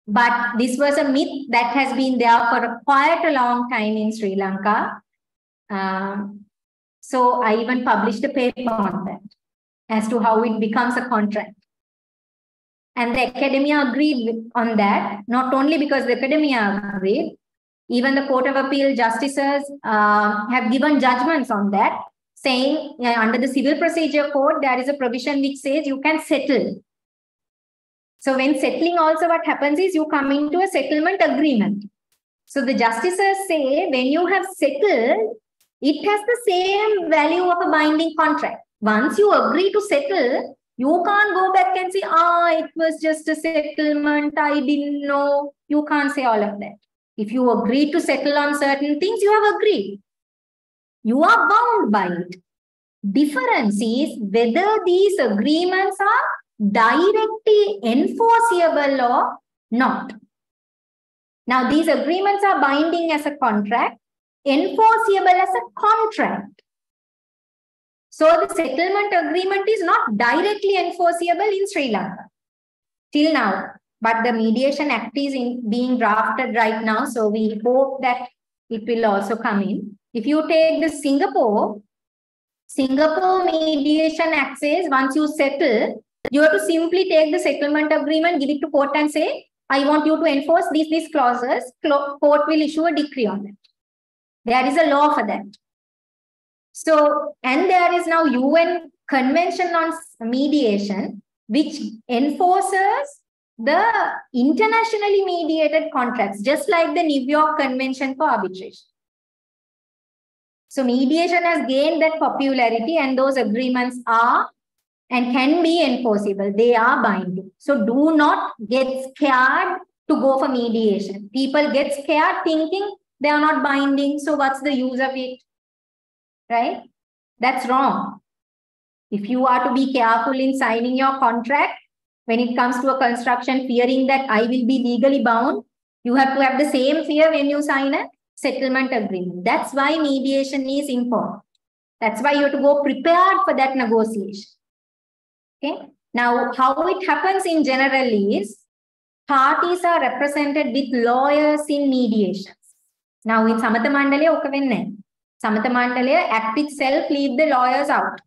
but this was a myth that has been there for a quite a long time in Sri Lanka. Um, so I even published a paper on that as to how it becomes a contract. And the academia agreed on that, not only because the academia agreed, even the Court of Appeal justices uh, have given judgments on that, saying uh, under the Civil Procedure Code, there is a provision which says you can settle. So when settling also what happens is you come into a settlement agreement. So the justices say when you have settled, it has the same value of a binding contract. Once you agree to settle, you can't go back and say, ah, it was just a settlement. I didn't know. You can't say all of that. If you agree to settle on certain things, you have agreed. You are bound by it. Difference is whether these agreements are directly enforceable or not. Now, these agreements are binding as a contract, enforceable as a contract. So the settlement agreement is not directly enforceable in Sri Lanka till now. But the Mediation Act is in, being drafted right now. So we hope that it will also come in. If you take the Singapore, Singapore Mediation Act says once you settle, you have to simply take the settlement agreement, give it to court and say, I want you to enforce these, these clauses. Court will issue a decree on it. There is a law for that. So, and there is now UN convention on mediation, which enforces the internationally mediated contracts, just like the New York Convention for Arbitration. So mediation has gained that popularity and those agreements are and can be enforceable. They are binding. So do not get scared to go for mediation. People get scared thinking they are not binding. So what's the use of it? Right? That's wrong. If you are to be careful in signing your contract, when it comes to a construction, fearing that I will be legally bound, you have to have the same fear when you sign a settlement agreement. That's why mediation is important. That's why you have to go prepared for that negotiation. Okay. Now, how it happens in general is parties are represented with lawyers in mediations. Now, in Samatha Mandalaya, oka venne. Samatha Mandalaya act itself leave the lawyers out.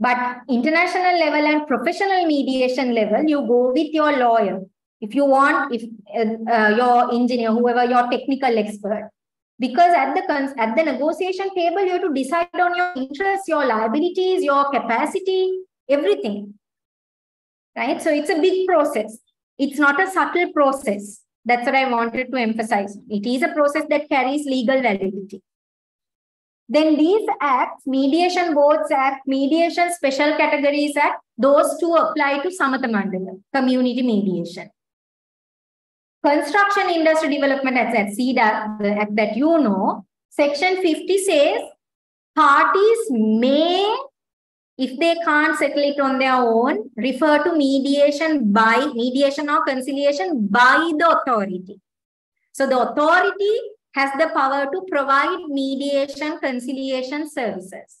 But international level and professional mediation level, you go with your lawyer. If you want, if uh, uh, your engineer, whoever your technical expert, because at the at the negotiation table, you have to decide on your interests, your liabilities, your capacity, everything. Right? So it's a big process. It's not a subtle process. That's what I wanted to emphasize. It is a process that carries legal validity. Then these acts, Mediation Boards Act, Mediation Special Categories Act, those two apply to Samatha Mandala, community mediation. Construction Industry Development Act, the act that you know, Section 50 says parties may, if they can't settle it on their own, refer to mediation by mediation or conciliation by the authority. So the authority has the power to provide mediation conciliation services.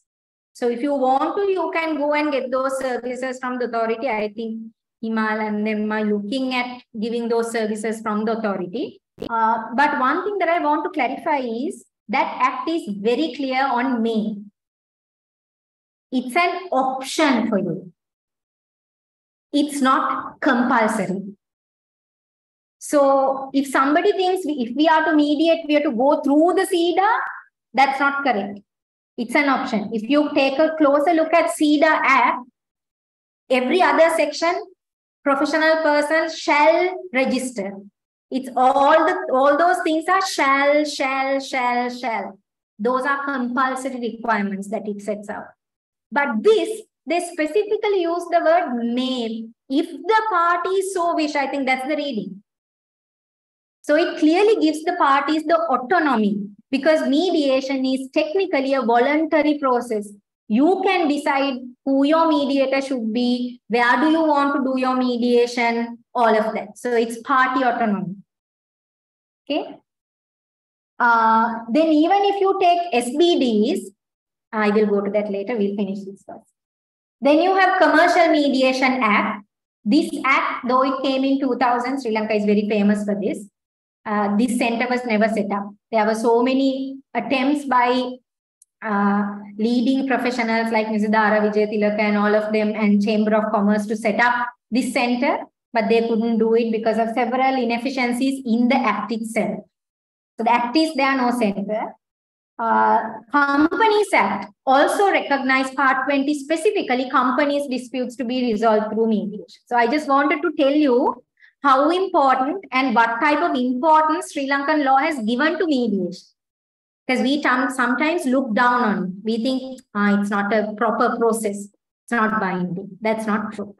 So if you want to, you can go and get those services from the authority. I think Himal and them are looking at giving those services from the authority. Uh, but one thing that I want to clarify is that act is very clear on May. It's an option for you. It's not compulsory. So if somebody thinks we, if we are to mediate, we have to go through the CIDA, that's not correct. It's an option. If you take a closer look at CIDA Act, every other section, professional person shall register. It's all the all those things are shall, shall, shall, shall. Those are compulsory requirements that it sets out. But this, they specifically use the word may. If the party so wish, I think that's the reading so it clearly gives the parties the autonomy because mediation is technically a voluntary process. You can decide who your mediator should be, where do you want to do your mediation, all of that. So it's party autonomy. Okay. Uh, then even if you take SBDs, I will go to that later. We'll finish this first. Then you have Commercial Mediation Act. This act, though it came in 2000, Sri Lanka is very famous for this uh, this center was never set up. There were so many attempts by uh, leading professionals like Ms. Dara Vijay Tilaka and all of them and Chamber of Commerce to set up this center, but they couldn't do it because of several inefficiencies in the act itself. So the act is there, no center. Uh, Companies Act also recognize Part 20 specifically companies disputes to be resolved through mediation. So I just wanted to tell you how important and what type of importance Sri Lankan law has given to mediation. Because we sometimes look down on it. We think ah, it's not a proper process. It's not binding. That's not true.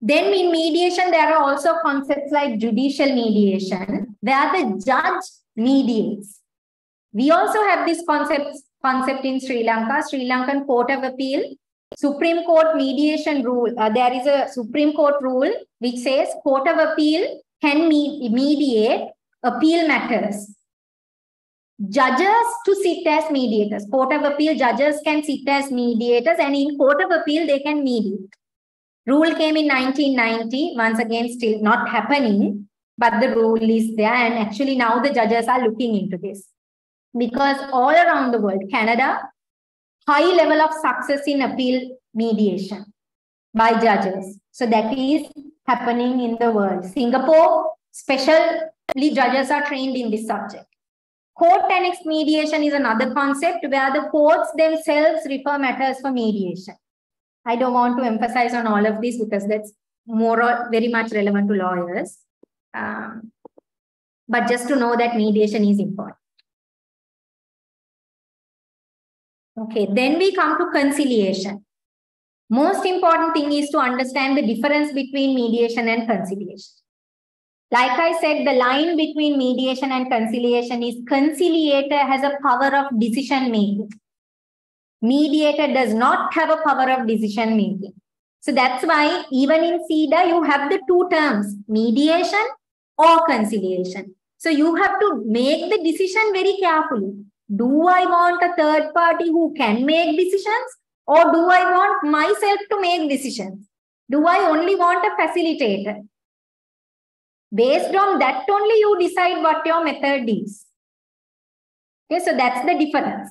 Then in mediation, there are also concepts like judicial mediation, where the judge mediates. We also have this concept, concept in Sri Lanka, Sri Lankan Court of Appeal Supreme Court mediation rule, uh, there is a Supreme Court rule which says Court of Appeal can me mediate appeal matters. Judges to sit as mediators. Court of Appeal judges can sit as mediators and in Court of Appeal they can mediate. Rule came in 1990, once again still not happening, but the rule is there and actually now the judges are looking into this. Because all around the world, Canada, high level of success in appeal mediation by judges. So that is happening in the world. Singapore, specially judges are trained in this subject. Court annexed mediation is another concept where the courts themselves refer matters for mediation. I don't want to emphasize on all of this because that's more or very much relevant to lawyers. Um, but just to know that mediation is important. Okay, then we come to conciliation. Most important thing is to understand the difference between mediation and conciliation. Like I said, the line between mediation and conciliation is conciliator has a power of decision making. Mediator does not have a power of decision making. So that's why even in CIDA, you have the two terms, mediation or conciliation. So you have to make the decision very carefully. Do I want a third party who can make decisions or do I want myself to make decisions? Do I only want a facilitator? Based on that only you decide what your method is. Okay, so that's the difference.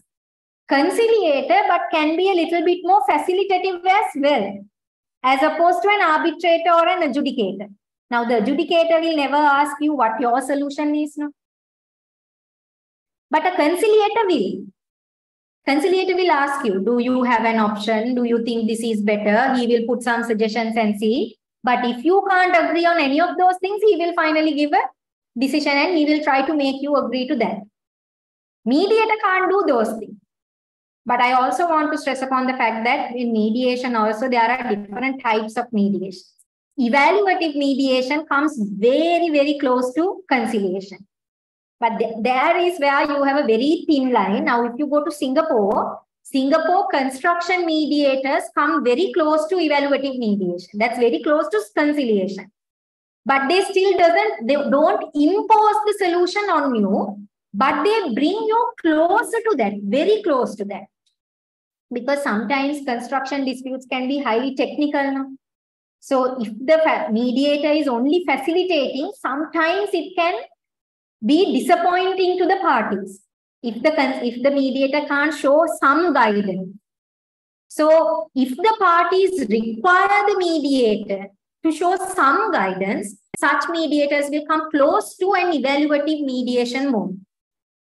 Conciliator, but can be a little bit more facilitative as well, as opposed to an arbitrator or an adjudicator. Now, the adjudicator will never ask you what your solution is. No? But a conciliator will. Conciliator will ask you, do you have an option? Do you think this is better? He will put some suggestions and see. But if you can't agree on any of those things, he will finally give a decision and he will try to make you agree to that. Mediator can't do those things. But I also want to stress upon the fact that in mediation also there are different types of mediation. Evaluative mediation comes very, very close to conciliation. But th there is where you have a very thin line. Now, if you go to Singapore, Singapore construction mediators come very close to evaluative mediation. That's very close to conciliation. But they still doesn't, they don't impose the solution on you, but they bring you closer to that, very close to that. Because sometimes construction disputes can be highly technical. So if the mediator is only facilitating, sometimes it can be disappointing to the parties if the if the mediator can't show some guidance. So if the parties require the mediator to show some guidance such mediators will come close to an evaluative mediation mode.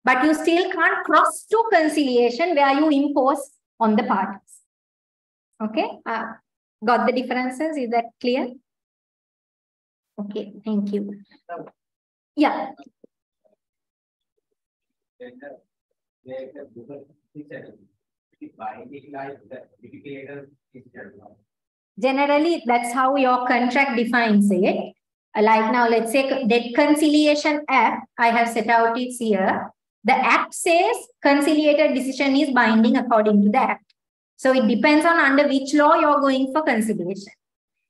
But you still can't cross to conciliation where you impose on the parties. Okay? Uh, got the differences? Is that clear? Okay thank you. Yeah Generally, that's how your contract defines it. Like now, let's say Debt Conciliation Act, I have set out it here. The Act says conciliated decision is binding according to the Act. So it depends on under which law you're going for conciliation.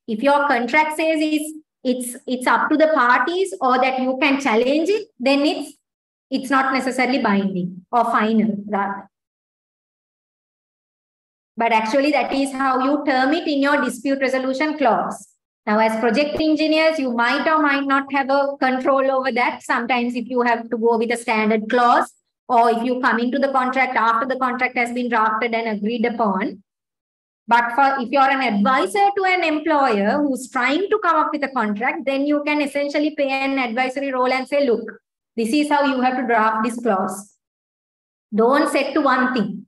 If your contract says it's, it's, it's up to the parties or that you can challenge it, then it's it's not necessarily binding or final rather. But actually that is how you term it in your dispute resolution clause. Now, as project engineers, you might or might not have a control over that. Sometimes if you have to go with a standard clause or if you come into the contract after the contract has been drafted and agreed upon. But for if you're an advisor to an employer who's trying to come up with a contract, then you can essentially play an advisory role and say, look, this is how you have to draft this clause. Don't set to one thing.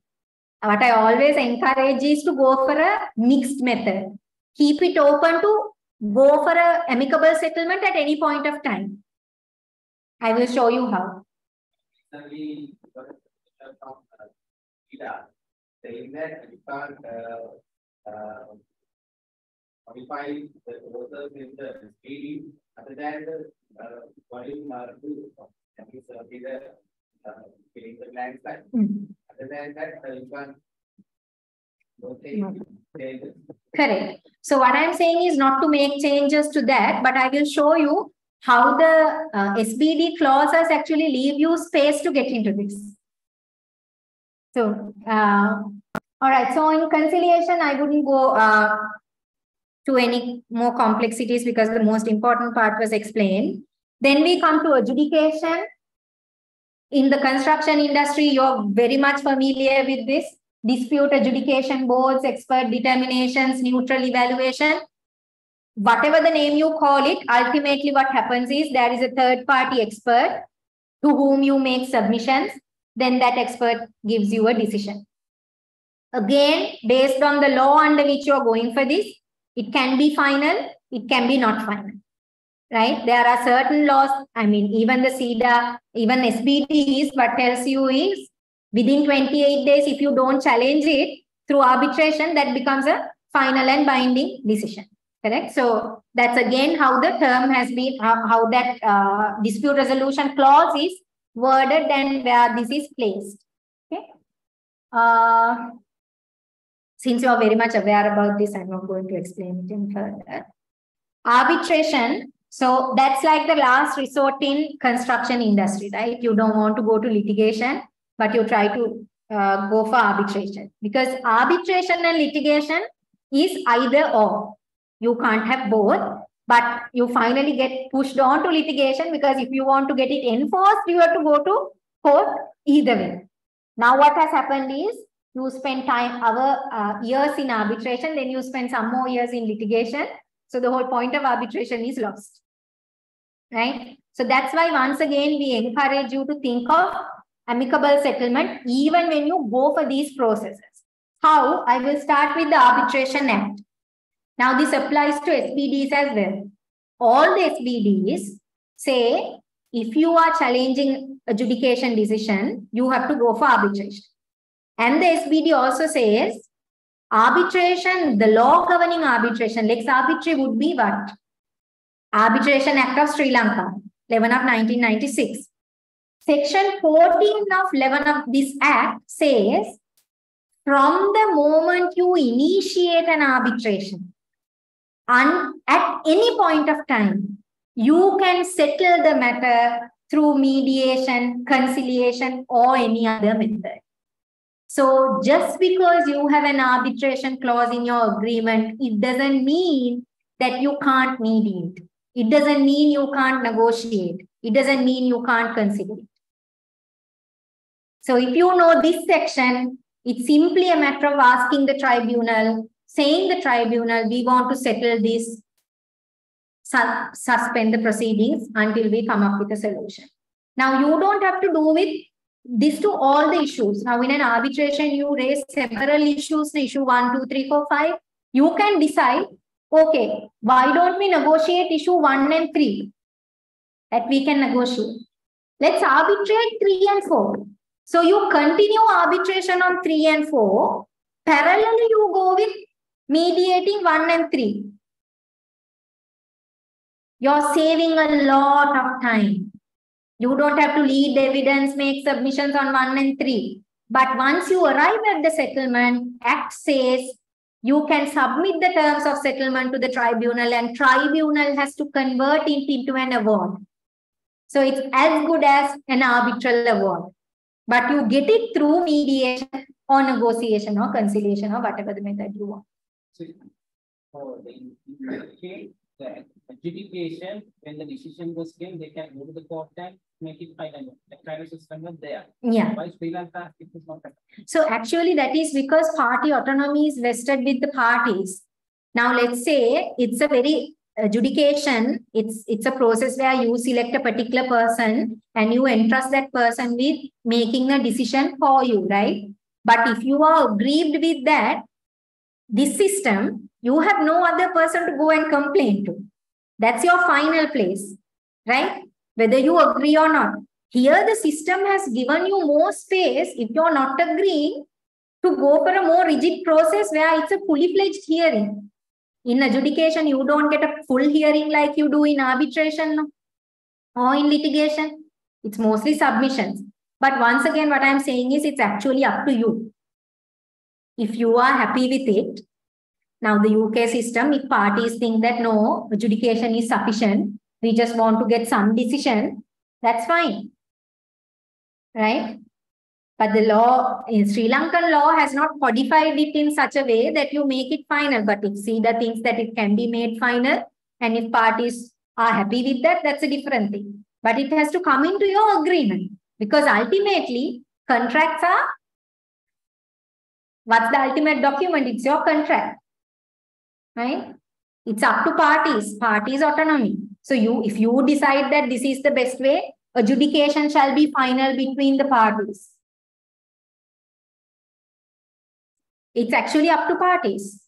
What I always encourage is to go for a mixed method. Keep it open to go for a amicable settlement at any point of time. I will show you how. Saying that you can't modify the authors in the SBD other than the uh, volume uh, two that is uh, either uh, filling the blank side. Mm. Other than that, uh, you can't Correct. So what I'm saying is not to make changes to that, but I will show you how the uh, SBD clauses actually leave you space to get into this. So, uh, all right. So in conciliation, I wouldn't go uh, to any more complexities because the most important part was explained. Then we come to adjudication. In the construction industry, you're very much familiar with this. Dispute adjudication boards, expert determinations, neutral evaluation. Whatever the name you call it, ultimately what happens is there is a third party expert to whom you make submissions, then that expert gives you a decision. Again, based on the law under which you are going for this, it can be final, it can be not final. Right? There are certain laws, I mean, even the CIDA, even SBDs, what tells you is within 28 days, if you don't challenge it through arbitration, that becomes a final and binding decision. Correct? So that's again how the term has been, how, how that uh, dispute resolution clause is worded and where this is placed. Okay. Uh, since you are very much aware about this, I'm not going to explain it in further. Arbitration. So that's like the last resort in construction industry, right? You don't want to go to litigation, but you try to uh, go for arbitration because arbitration and litigation is either or. You can't have both, but you finally get pushed on to litigation because if you want to get it enforced, you have to go to court either way. Now, what has happened is you spend time, our uh, years in arbitration, then you spend some more years in litigation. So the whole point of arbitration is lost. Right? So that's why once again, we encourage you to think of amicable settlement even when you go for these processes. How? I will start with the Arbitration Act. Now this applies to SBDs as well. All the SBDs say if you are challenging adjudication decision, you have to go for arbitration. And the SBD also says arbitration, the law governing arbitration, lex arbitri would be what? Arbitration Act of Sri Lanka, 11 of 1996. Section 14 of 11 of this act says, from the moment you initiate an arbitration, and at any point of time, you can settle the matter through mediation, conciliation, or any other method. So just because you have an arbitration clause in your agreement, it doesn't mean that you can't mediate. It It doesn't mean you can't negotiate. It doesn't mean you can't consider it. So if you know this section, it's simply a matter of asking the tribunal, saying the tribunal, we want to settle this, su suspend the proceedings until we come up with a solution. Now you don't have to do with this to all the issues. Now in an arbitration, you raise several issues, issue one, two, three, four, five. You can decide, okay, why don't we negotiate issue one and three? That we can negotiate. Let's arbitrate three and four. So you continue arbitration on 3 and 4. Parallelly, you go with mediating 1 and 3. You're saving a lot of time. You don't have to lead evidence, make submissions on 1 and 3. But once you arrive at the settlement, Act says you can submit the terms of settlement to the tribunal and tribunal has to convert it into an award. So it's as good as an arbitral award but you get it through mediation or negotiation or conciliation or whatever the method you want. So, the adjudication, when the decision was came, they can go to the court and make it final. The final system was there. Yeah. Why Sri Lanka, it is not. So actually that is because party autonomy is vested with the parties. Now let's say it's a very adjudication, it's it's a process where you select a particular person and you entrust that person with making a decision for you, right? But if you are aggrieved with that, this system, you have no other person to go and complain to. That's your final place, right? Whether you agree or not. Here, the system has given you more space if you're not agreeing to go for a more rigid process where it's a fully fledged hearing in adjudication, you don't get a full hearing like you do in arbitration or in litigation. It's mostly submissions. But once again, what I'm saying is it's actually up to you. If you are happy with it, now the UK system, if parties think that no, adjudication is sufficient, we just want to get some decision, that's fine. Right? But the law in Sri Lankan law has not codified it in such a way that you make it final. But if CIDA thinks that it can be made final, and if parties are happy with that, that's a different thing. But it has to come into your agreement because ultimately contracts are what's the ultimate document? It's your contract, right? It's up to parties, parties autonomy. So you, if you decide that this is the best way, adjudication shall be final between the parties? It's actually up to parties,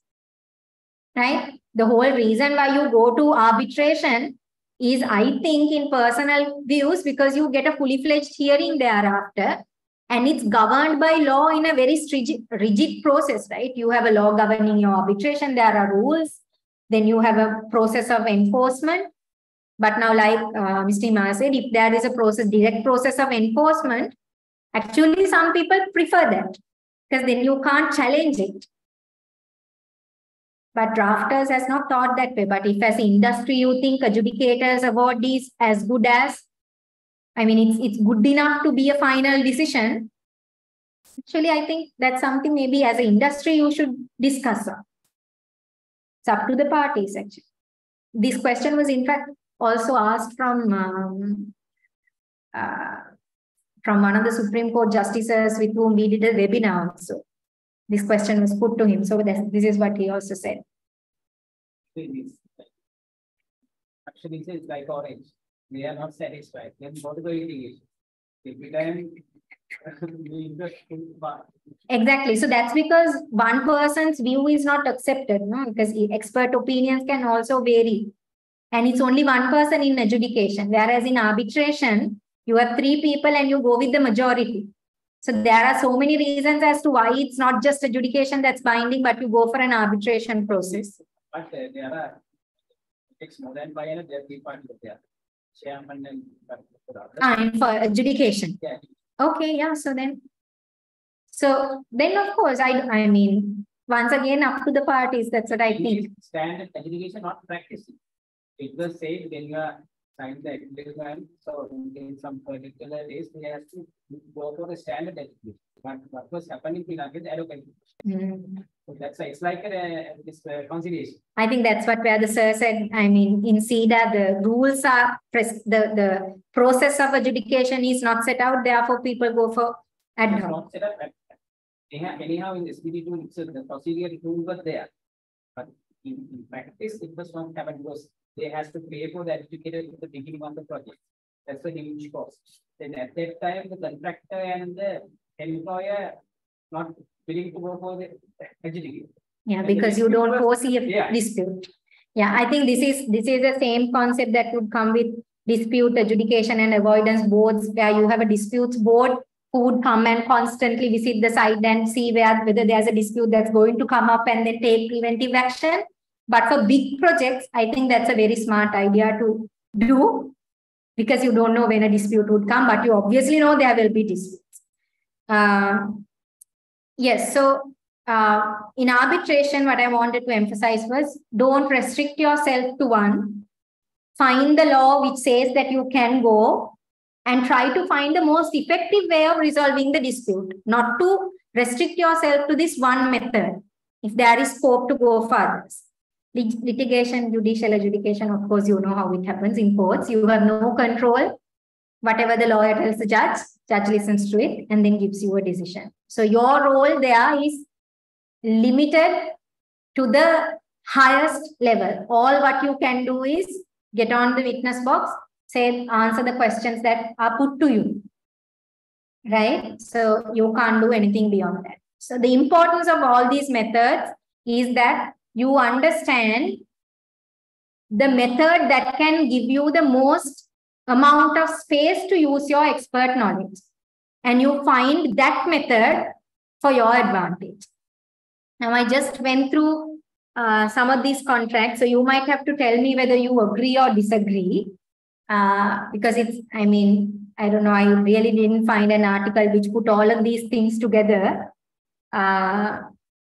right? The whole reason why you go to arbitration is, I think, in personal views, because you get a fully fledged hearing thereafter and it's governed by law in a very rigid, rigid process, right? You have a law governing your arbitration, there are rules, then you have a process of enforcement. But now, like uh, Mr. Imar said, if there is a process, direct process of enforcement, actually some people prefer that because then you can't challenge it. But drafters has not thought that way. But if as industry you think adjudicators award is as good as I mean, it's it's good enough to be a final decision. Actually, I think that's something maybe as an industry you should discuss. It's up to the parties, actually. This question was, in fact, also asked from um, uh, from one of the Supreme Court justices with whom we did a webinar also. This question was put to him. So this is what he also said. Actually, it's like orange they are not satisfied, then go to the litigation. Every time Exactly. So that's because one person's view is not accepted, no? Because expert opinions can also vary. And it's only one person in adjudication. Whereas in arbitration, you have three people and you go with the majority. So there are so many reasons as to why it's not just adjudication that's binding, but you go for an arbitration process. But uh, there are it's more than five and there are three parties there chairman and. Ah, for adjudication. Yeah. Okay, yeah. So then, so then of course, I I mean, once again, up to the parties. That's what I think. Standard adjudication, not practicing. It was said when you are signed the agreement, so in some particular days, we have to go for the standard adjudication. But what was happening in the advocate? Mm. So that's why it's like a, this uh, conciliation. I think that's what where the sir said. I mean, in CIDA, the rules are the the process of adjudication is not set out. Therefore, people go for ad hoc. Not set up. Anyhow, in SBD tool, it's the procedure tool was there, but in, in practice, it was not happen because they has to pay for the adjudicator at the beginning of the project. That's a huge cost. Then at that time, the contractor and the employer not willing to go for the adjudication. Yeah, because you don't foresee a yeah. dispute. Yeah, I think this is this is the same concept that would come with dispute adjudication and avoidance boards, where you have a disputes board who would come and constantly visit the site and see where whether there's a dispute that's going to come up and then take preventive action. But for big projects, I think that's a very smart idea to do because you don't know when a dispute would come, but you obviously know there will be disputes. Uh, yes, so uh, in arbitration, what I wanted to emphasize was don't restrict yourself to one. Find the law which says that you can go and try to find the most effective way of resolving the dispute, not to restrict yourself to this one method if there is scope to go further. Litigation, judicial adjudication, of course, you know how it happens in courts. You have no control. Whatever the lawyer tells the judge, judge listens to it and then gives you a decision. So your role there is limited to the highest level. All what you can do is get on the witness box, say, answer the questions that are put to you. Right? So you can't do anything beyond that. So the importance of all these methods is that you understand the method that can give you the most amount of space to use your expert knowledge. And you find that method for your advantage. Now, I just went through uh, some of these contracts. So you might have to tell me whether you agree or disagree. Uh, because it's, I mean, I don't know, I really didn't find an article which put all of these things together. Uh,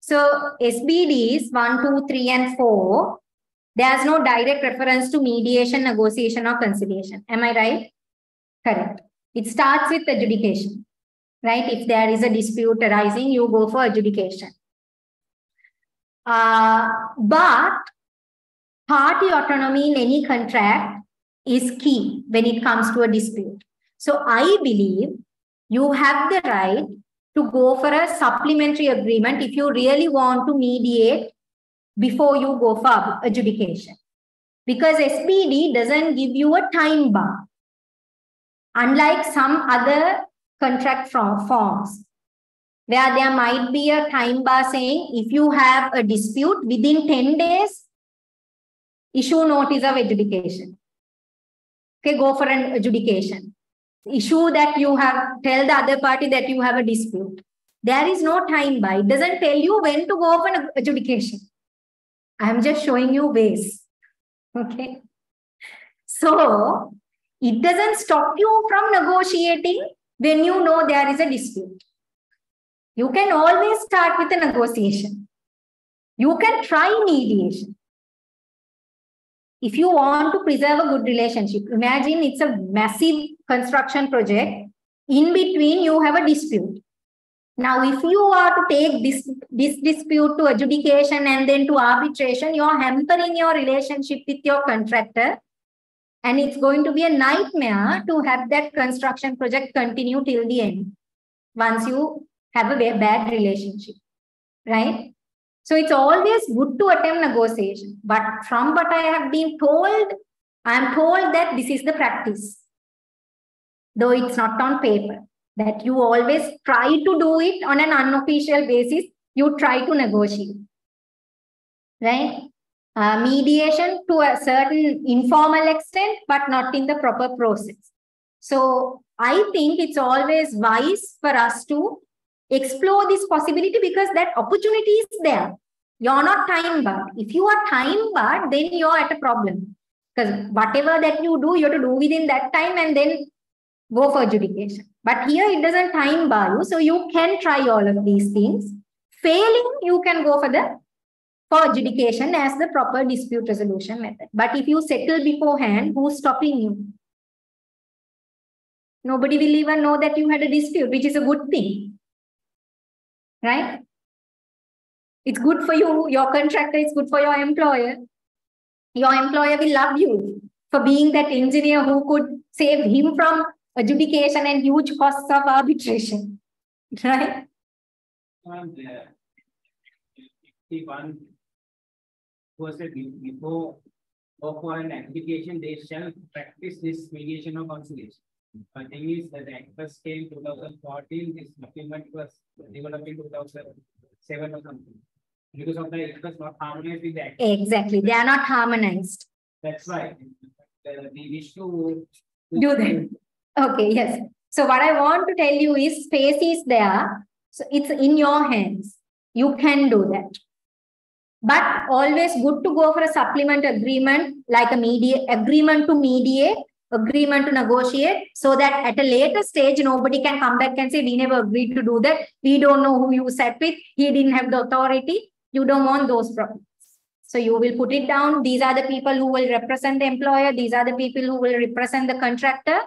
so SBDs 1, 2, 3, and 4, there's no direct reference to mediation, negotiation, or conciliation. Am I right? Correct. It starts with adjudication, right? If there is a dispute arising, you go for adjudication. Uh, but party autonomy in any contract is key when it comes to a dispute. So I believe you have the right to go for a supplementary agreement if you really want to mediate before you go for adjudication. Because SBD doesn't give you a time bar. Unlike some other contract forms, where there might be a time bar saying if you have a dispute within 10 days, issue notice of adjudication. Okay, go for an adjudication. Issue that you have, tell the other party that you have a dispute. There is no time bar. It doesn't tell you when to go for an adjudication. I'm just showing you ways. Okay. So it doesn't stop you from negotiating when you know there is a dispute. You can always start with a negotiation. You can try mediation. If you want to preserve a good relationship, imagine it's a massive construction project. In between, you have a dispute. Now, if you are to take this, this dispute to adjudication and then to arbitration, you are hampering your relationship with your contractor. And it's going to be a nightmare to have that construction project continue till the end once you have a bad relationship, right? So it's always good to attempt negotiation. But from what I have been told, I am told that this is the practice, though it's not on paper that you always try to do it on an unofficial basis. You try to negotiate, right? Uh, mediation to a certain informal extent, but not in the proper process. So I think it's always wise for us to explore this possibility because that opportunity is there. You're not time barred. If you are time barred, then you're at a problem. Because whatever that you do, you have to do within that time and then go for adjudication. But here it doesn't time bar you. So you can try all of these things. Failing, you can go for the for adjudication as the proper dispute resolution method. But if you settle beforehand, who's stopping you? Nobody will even know that you had a dispute, which is a good thing. Right? It's good for you, your contractor, it's good for your employer. Your employer will love you for being that engineer who could save him from adjudication and huge costs of arbitration, right? Yeah. One was that before or for an application, they shall practice this mediation or conciliation. But thing is that the first came 2014, this document was developed in 2007 or something. Because of the it was not harmonized with the Act. Exactly, they are not harmonized. That's right. Uh, the, the wish to do that. Okay, yes. So what I want to tell you is space is there. So it's in your hands. You can do that. But always good to go for a supplement agreement, like a media agreement to mediate, agreement to negotiate, so that at a later stage, nobody can come back and say, we never agreed to do that. We don't know who you sat with. He didn't have the authority. You don't want those problems. So you will put it down. These are the people who will represent the employer. These are the people who will represent the contractor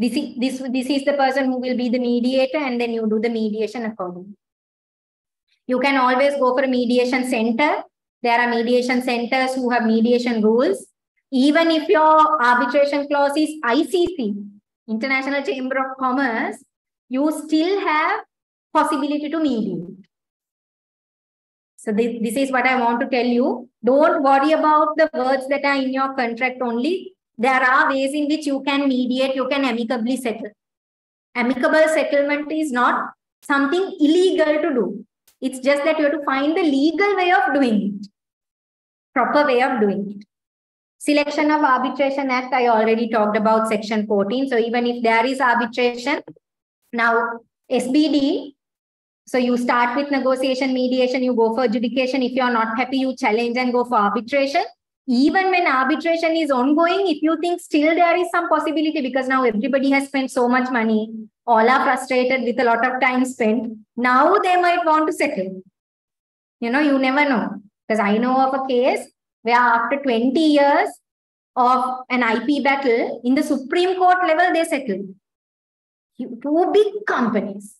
this is, this, this is the person who will be the mediator and then you do the mediation accordingly. You can always go for a mediation center. There are mediation centers who have mediation rules. Even if your arbitration clause is ICC, International Chamber of Commerce, you still have possibility to mediate. So this, this is what I want to tell you. Don't worry about the words that are in your contract only there are ways in which you can mediate, you can amicably settle. Amicable settlement is not something illegal to do. It's just that you have to find the legal way of doing it, proper way of doing it. Selection of Arbitration Act, I already talked about section 14. So even if there is arbitration, now SBD, so you start with negotiation, mediation, you go for adjudication. If you're not happy, you challenge and go for arbitration even when arbitration is ongoing, if you think still there is some possibility because now everybody has spent so much money, all are frustrated with a lot of time spent, now they might want to settle. You know, you never know. Because I know of a case where after 20 years of an IP battle, in the Supreme Court level, they settled. Two big companies.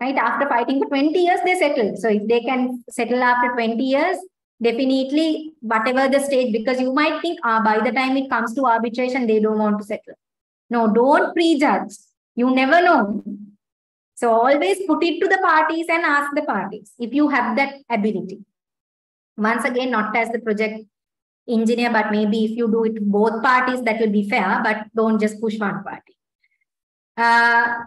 Right? After fighting for 20 years, they settled. So if they can settle after 20 years, definitely whatever the stage because you might think ah, by the time it comes to arbitration they don't want to settle. No don't prejudge. You never know. So always put it to the parties and ask the parties if you have that ability. Once again not as the project engineer but maybe if you do it both parties that will be fair but don't just push one party. Uh,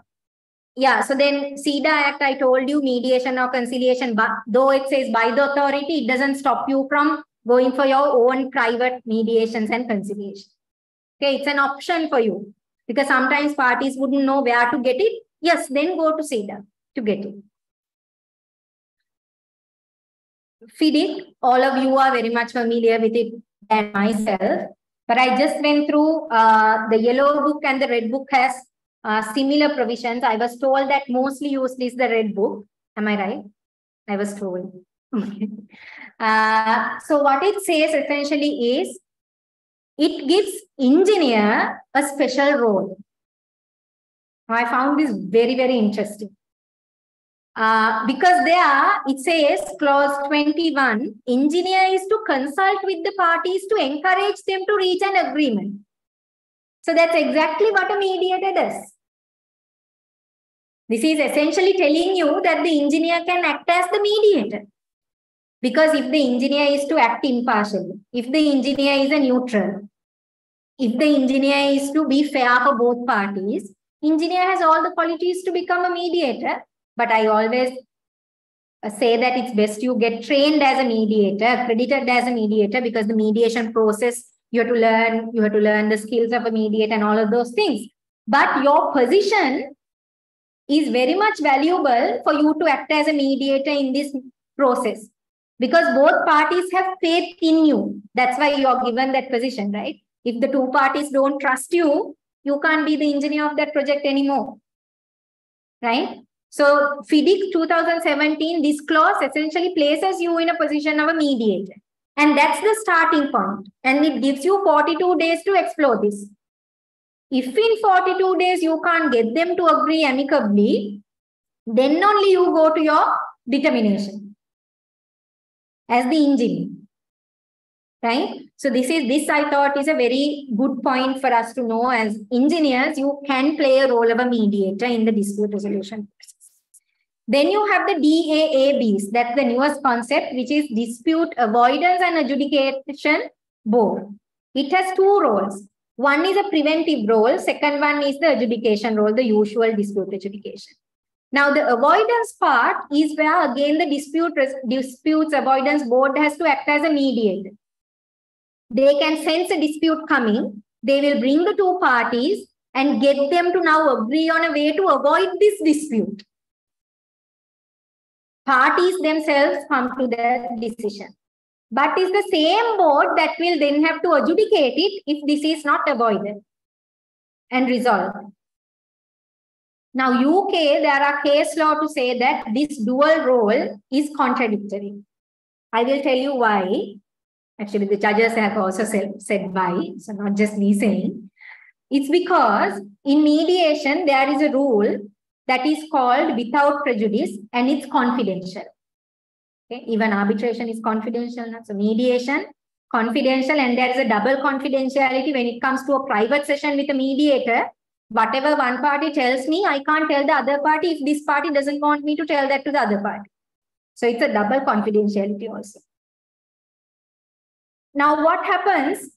yeah, so then CIDA Act, I told you mediation or conciliation, but though it says by the authority, it doesn't stop you from going for your own private mediations and conciliation. Okay, it's an option for you because sometimes parties wouldn't know where to get it. Yes, then go to CIDA to get it. FIDIC, all of you are very much familiar with it than myself, but I just went through uh, the yellow book and the red book has uh, similar provisions. I was told that mostly used is the red book. Am I right? I was told. [LAUGHS] uh, so what it says essentially is it gives engineer a special role. I found this very, very interesting. Uh, because there it says clause 21 engineer is to consult with the parties to encourage them to reach an agreement so that's exactly what a mediator does. This is essentially telling you that the engineer can act as the mediator. Because if the engineer is to act impartially if the engineer is a neutral if the engineer is to be fair for both parties engineer has all the qualities to become a mediator. But I always uh, say that it's best you get trained as a mediator, accredited as a mediator, because the mediation process, you have to learn, you have to learn the skills of a mediator and all of those things. But your position is very much valuable for you to act as a mediator in this process because both parties have faith in you. That's why you're given that position, right? If the two parties don't trust you, you can't be the engineer of that project anymore, right? So FIDIC 2017, this clause essentially places you in a position of a mediator. And that's the starting point. And it gives you 42 days to explore this. If in 42 days you can't get them to agree amicably, then only you go to your determination as the engineer. Right? So this is this I thought is a very good point for us to know as engineers, you can play a role of a mediator in the dispute resolution. Then you have the DAABs. That's the newest concept, which is Dispute Avoidance and Adjudication Board. It has two roles. One is a preventive role. Second one is the adjudication role, the usual dispute adjudication. Now, the avoidance part is where, again, the dispute disputes avoidance board has to act as a mediator. They can sense a dispute coming. They will bring the two parties and get them to now agree on a way to avoid this dispute parties themselves come to the decision. But it's the same board that will then have to adjudicate it if this is not avoided and resolved. Now, UK, there are case law to say that this dual role is contradictory. I will tell you why. Actually, the judges have also said, why, so not just me saying. It's because in mediation, there is a rule that is called without prejudice and it's confidential. Okay, even arbitration is confidential. So mediation, confidential, and there is a double confidentiality when it comes to a private session with a mediator. Whatever one party tells me, I can't tell the other party if this party doesn't want me to tell that to the other party. So it's a double confidentiality also. Now, what happens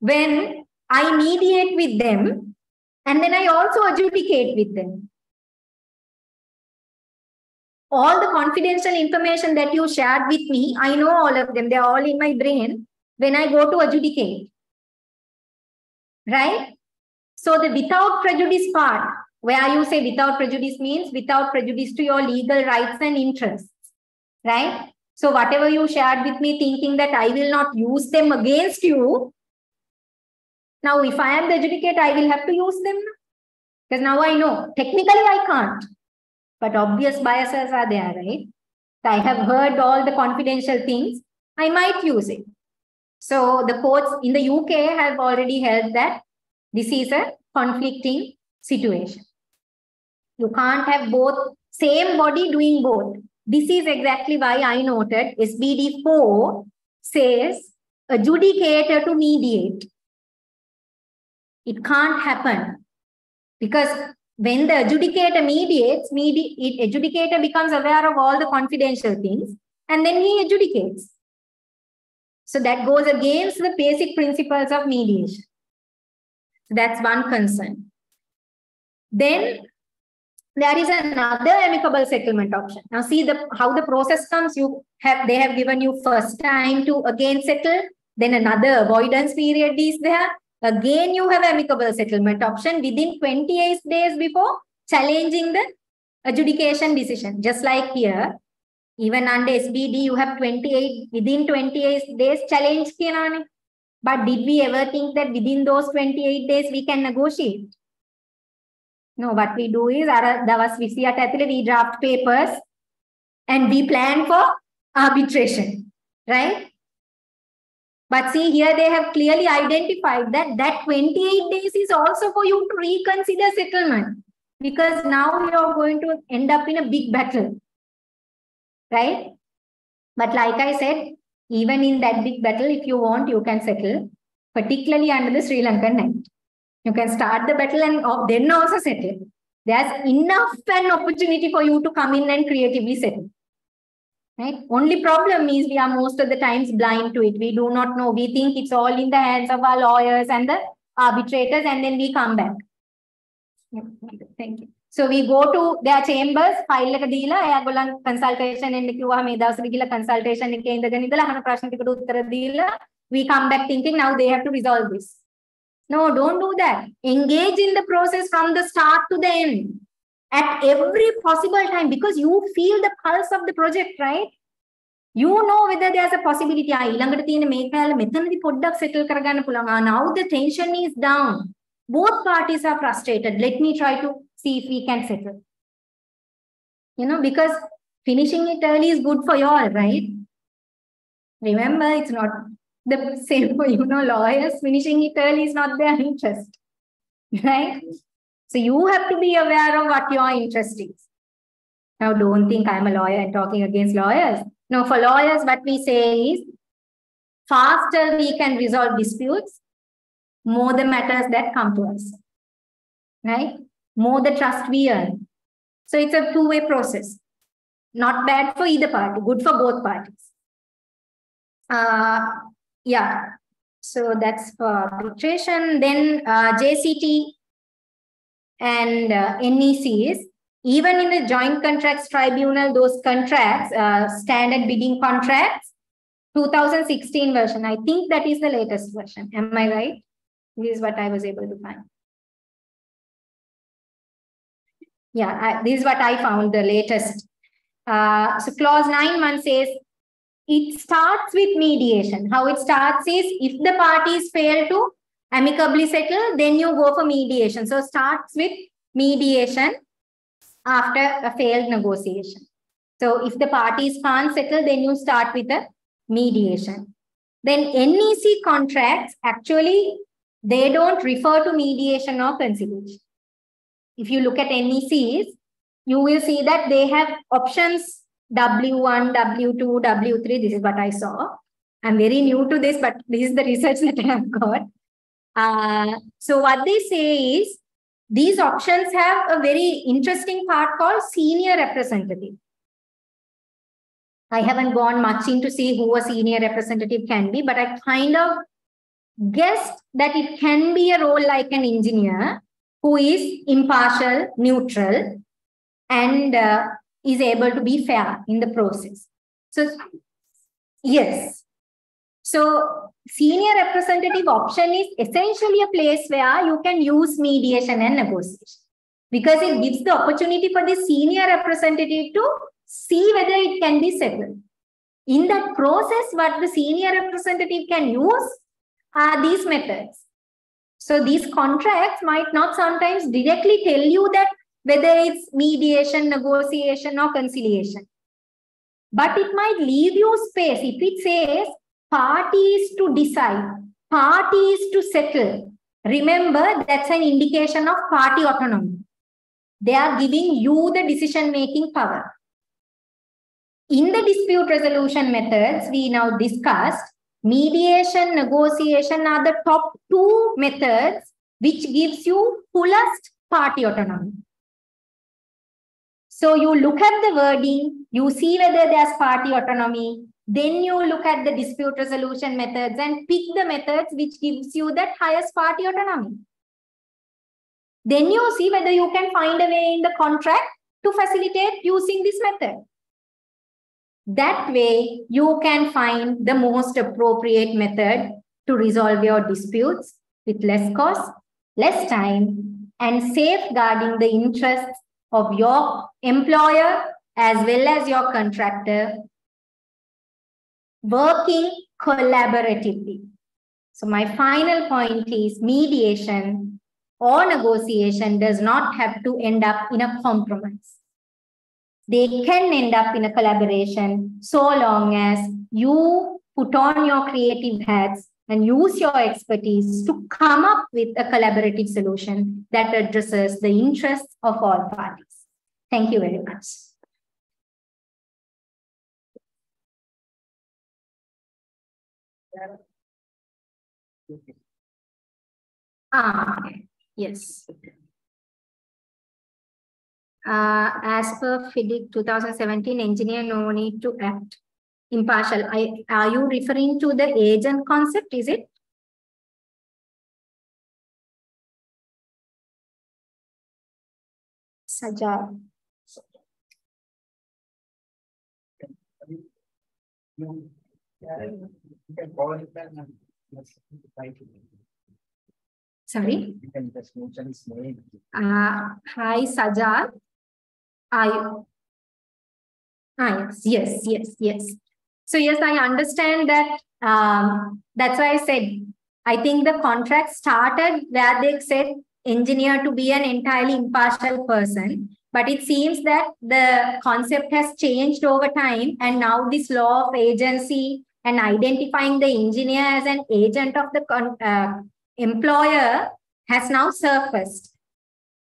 when I mediate with them and then I also adjudicate with them? All the confidential information that you shared with me, I know all of them. They're all in my brain when I go to adjudicate. Right? So the without prejudice part, where you say without prejudice means without prejudice to your legal rights and interests. Right? So whatever you shared with me thinking that I will not use them against you. Now, if I am the adjudicator, I will have to use them. Because now I know. Technically, I can't but obvious biases are there, right? I have heard all the confidential things. I might use it. So the courts in the UK have already held that this is a conflicting situation. You can't have both same body doing both. This is exactly why I noted SBD 4 says adjudicator to mediate. It can't happen because when the adjudicator mediates, medi it adjudicator becomes aware of all the confidential things and then he adjudicates. So that goes against the basic principles of mediation. So that's one concern. Then there is another amicable settlement option. Now see the how the process comes. You have they have given you first time to again settle. Then another avoidance period is there. Again, you have amicable settlement option within 28 days before challenging the adjudication decision. Just like here, even under SBD, you have 28 within 28 days challenge. But did we ever think that within those 28 days we can negotiate? No, what we do is අර දවස් 28 ඇතුලේ we draft papers and we plan for arbitration, right? But see here they have clearly identified that that 28 days is also for you to reconsider settlement because now you're going to end up in a big battle, right? But like I said, even in that big battle, if you want, you can settle, particularly under the Sri Lankan Act. You can start the battle and then also settle. There's enough an opportunity for you to come in and creatively settle Right? Only problem is we are most of the times blind to it. We do not know. We think it's all in the hands of our lawyers and the arbitrators, and then we come back. Thank you. So we go to their chambers, file එක දීලා එයාගොල්ලන් consultation එන්න කිව්වා මේ දවස්වල ගිහලා consultation එකේ ඉඳගෙන ඉඳලා අහන ප්‍රශ්න ටිකට උත්තර දීලා we come back thinking now they have to resolve this. No, don't do that. Engage in the process from the start to the end at every possible time because you feel the pulse of the project, right? You know whether there's a possibility. Ah, ඊළඟට තියෙන මේ කැල මෙතනදී පොඩ්ඩක් settle කරගන්න පුළුවන්. Ah, now the tension is down. Both parties are frustrated. Let me try to see if we can settle. You know, because finishing it early is good for you all, right? Remember, it's not the [LAUGHS] same for you know lawyers finishing it early is not their interest [LAUGHS] right So you have to be aware of what your interest is. Now don't think i'm a lawyer and talking against lawyers. No for lawyers what we say is faster we can resolve disputes more the matters that come to us right? More the trust we earn. So it's a two-way process. Not bad for either party good for both parties. Uh, yeah, so that's for arbitration. Then uh, JCT and uh, NECs, even in the joint contracts tribunal, those contracts, uh, standard bidding contracts, 2016 version. I think that is the latest version. Am I right? This is what I was able to find. Yeah, I, this is what I found the latest. Uh, so clause 9 one says it starts with mediation. How it starts is if the parties fail to amicably settle, then you go for mediation. So starts with mediation after a failed negotiation. So if the parties can't settle, then you start with a mediation. Then NEC contracts, actually, they don't refer to mediation or conciliation. If you look at NECs, you will see that they have options W1, W2, W3. This is what I saw. I'm very new to this, but this is the research [LAUGHS] that I have got. Uh, so what they say is these options have a very interesting part called senior representative. I haven't gone much into see who a senior representative can be, but I kind of guessed that it can be a role like an engineer who is impartial, neutral, and uh, is able to be fair in the process. So, yes. So, senior representative option is essentially a place where you can use mediation and negotiation because it gives the opportunity for the senior representative to see whether it can be settled. In that process, what the senior representative can use are these methods. So these contracts might not sometimes directly tell you that whether it's mediation, negotiation, or conciliation. But it might leave you space if it says parties to decide, parties to settle. Remember, that's an indication of party autonomy. They are giving you the decision making power. In the dispute resolution methods we now discussed, mediation, negotiation are the top two methods which gives you fullest party autonomy. So you look at the wording, you see whether there's party autonomy, then you look at the dispute resolution methods and pick the methods which gives you that highest party autonomy. Then you see whether you can find a way in the contract to facilitate using this method. That way, you can find the most appropriate method to resolve your disputes with less cost, less time, and safeguarding the interests of your employer as well as your contractor working collaboratively. So my final point is mediation or negotiation does not have to end up in a compromise. They can end up in a collaboration so long as you put on your creative hats and use your expertise to come up with a collaborative solution that addresses the interests of all parties. Thank you very much. Ah, yes. Uh, as per FIDIC 2017, engineer no need to act impartial. I, are you referring to the agent concept, is it? Sajal. Sorry. Uh, hi, Sajal. I? Ah, yes, yes, yes, yes. So yes, I understand that. Um, that's why I said, I think the contract started where they said engineer to be an entirely impartial person. But it seems that the concept has changed over time. And now this law of agency and identifying the engineer as an agent of the uh, employer has now surfaced.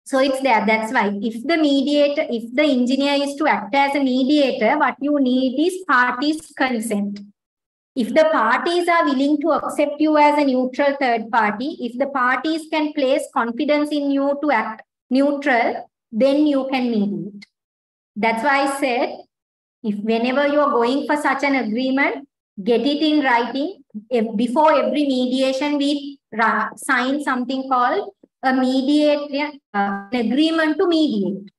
So it's there. That's why if the mediator, if the engineer is to act as a mediator, what you need is parties' consent. If the parties are willing to accept you as a neutral third party, if the parties can place confidence in you to act neutral, then you can mediate. That's why I said, if whenever you are going for such an agreement, get it in writing. If before every mediation, we sign something called a mediate, uh, an agreement to mediate.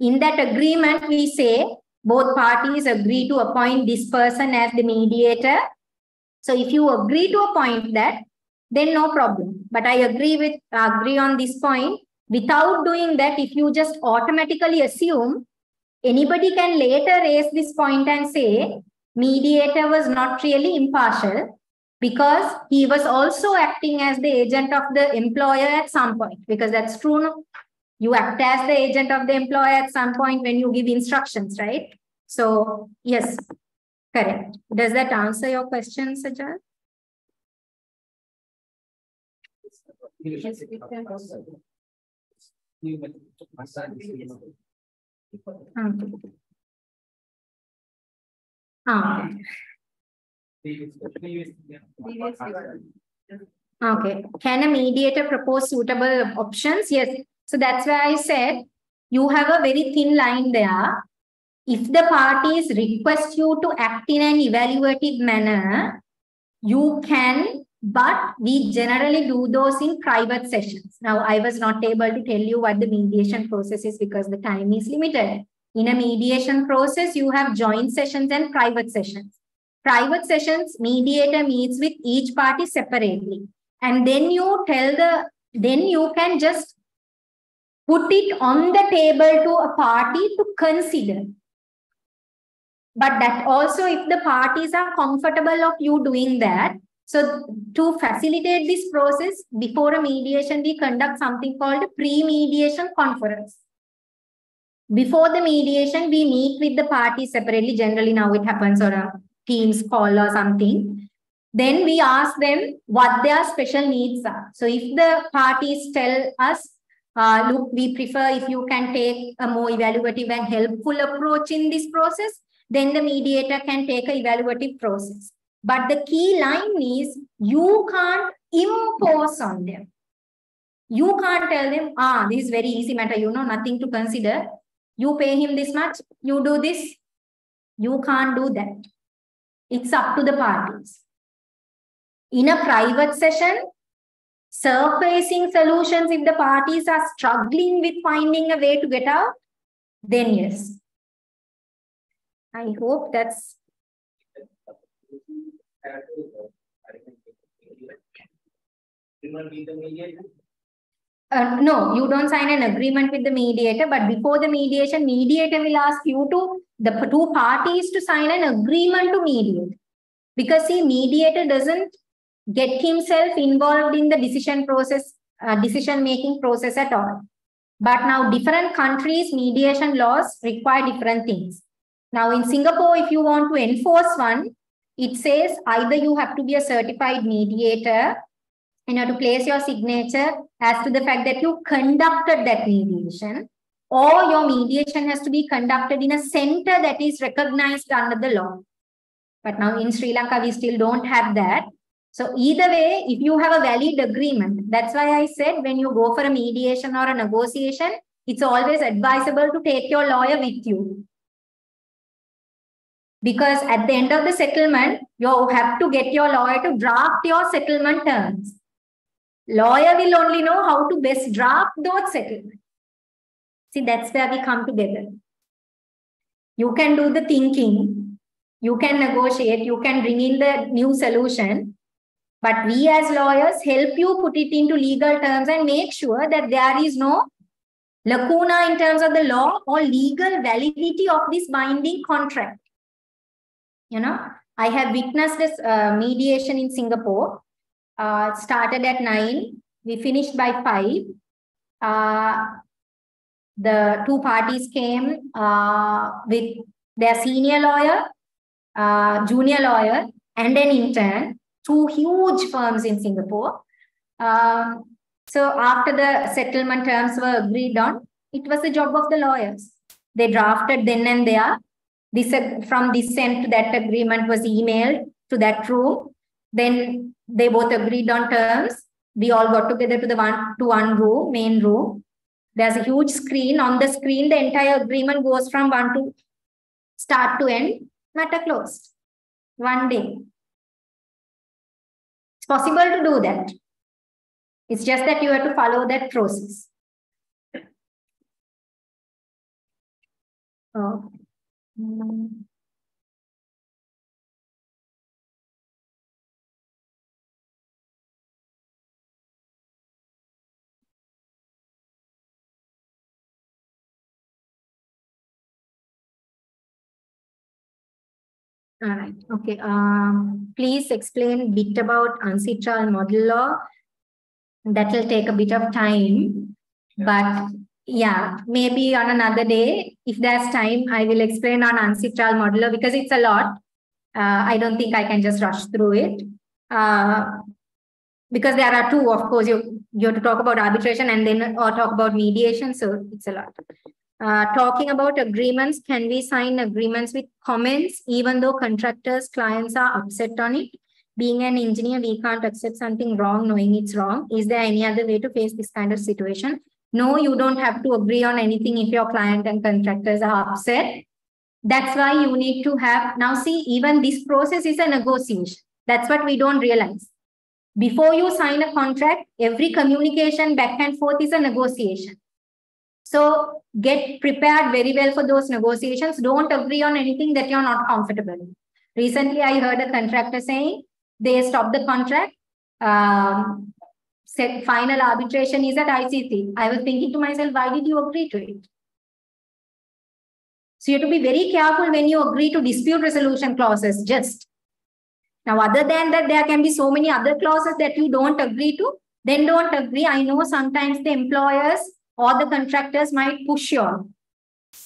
In that agreement, we say both parties agree to appoint this person as the mediator. So if you agree to appoint that, then no problem. But I agree with agree on this point. Without doing that, if you just automatically assume, anybody can later raise this point and say, mediator was not really impartial because he was also acting as the agent of the employer at some point, because that's true. No? You act as the agent of the employer at some point when you give instructions, right? So, yes, correct. Does that answer your question, Sajal? Yes, we can also. Okay. Can a mediator propose suitable options? Yes. So that's why I said you have a very thin line there. If the parties request you to act in an evaluative manner, you can, but we generally do those in private sessions. Now, I was not able to tell you what the mediation process is because the time is limited. In a mediation process, you have joint sessions and private sessions. Private sessions, mediator meets with each party separately. And then you tell the, then you can just put it on the table to a party to consider. But that also, if the parties are comfortable of you doing that, so to facilitate this process, before a mediation, we conduct something called a pre-mediation conference. Before the mediation, we meet with the parties separately. Generally, now it happens on a Teams call or something. Then we ask them what their special needs are. So if the parties tell us, uh, look, we prefer if you can take a more evaluative and helpful approach in this process, then the mediator can take an evaluative process. But the key line is you can't impose on them. You can't tell them, ah, this is very easy matter, you know, nothing to consider. You pay him this much, you do this. You can't do that. It's up to the parties. In a private session, surfacing solutions if the parties are struggling with finding a way to get out, then yes. I hope that's uh, no, you don't sign an agreement with the mediator, but before the mediation, mediator will ask you to, the two parties to sign an agreement to mediate. Because see, mediator doesn't get himself involved in the decision process, uh, decision-making process at all. But now different countries' mediation laws require different things. Now in Singapore, if you want to enforce one, it says either you have to be a certified mediator you have to place your signature as to the fact that you conducted that mediation or your mediation has to be conducted in a center that is recognized under the law. But now in Sri Lanka, we still don't have that. So either way, if you have a valid agreement, that's why I said when you go for a mediation or a negotiation, it's always advisable to take your lawyer with you. Because at the end of the settlement, you have to get your lawyer to draft your settlement terms. Lawyer will only know how to best draft those settlements. See, that's where we come together. You can do the thinking, you can negotiate, you can bring in the new solution, but we as lawyers help you put it into legal terms and make sure that there is no lacuna in terms of the law or legal validity of this binding contract. You know, I have witnessed this uh, mediation in Singapore uh, started at 9. We finished by 5. Uh, the two parties came uh, with their senior lawyer, uh, junior lawyer, and an intern, two huge firms in Singapore. Um, so after the settlement terms were agreed on, it was the job of the lawyers. They drafted then and there. This from this end to that agreement was emailed to that room. Then they both agreed on terms. We all got together to the one to one room, main room. There's a huge screen. On the screen, the entire agreement goes from one to start to end, matter closed. One day. It's possible to do that. It's just that you have to follow that process. Oh. All right. Okay. Um, please explain a bit about UNCITRAL model law. That will take a bit of time, but yeah, maybe on another day, if there's time, I will explain on UNCITRAL model law because it's a lot. Uh, I don't think I can just rush through it. Uh, because there are two, of course, you, you have to talk about arbitration and then or talk about mediation. So it's a lot. Uh, talking about agreements, can we sign agreements with comments even though contractors, clients are upset on it? Being an engineer, we can't accept something wrong knowing it's wrong. Is there any other way to face this kind of situation? No, you don't have to agree on anything if your client and contractors are upset. That's why you need to have, now see, even this process is a negotiation. That's what we don't realize. Before you sign a contract, every communication back and forth is a negotiation. So get prepared very well for those negotiations. Don't agree on anything that you're not comfortable. Recently, I heard a contractor saying they stopped the contract. Um, said final arbitration is at ICC. I was thinking to myself, why did you agree to it? So you have to be very careful when you agree to dispute resolution clauses just. Now, other than that, there can be so many other clauses that you don't agree to. Then don't agree. I know sometimes the employers or the contractors might push you on.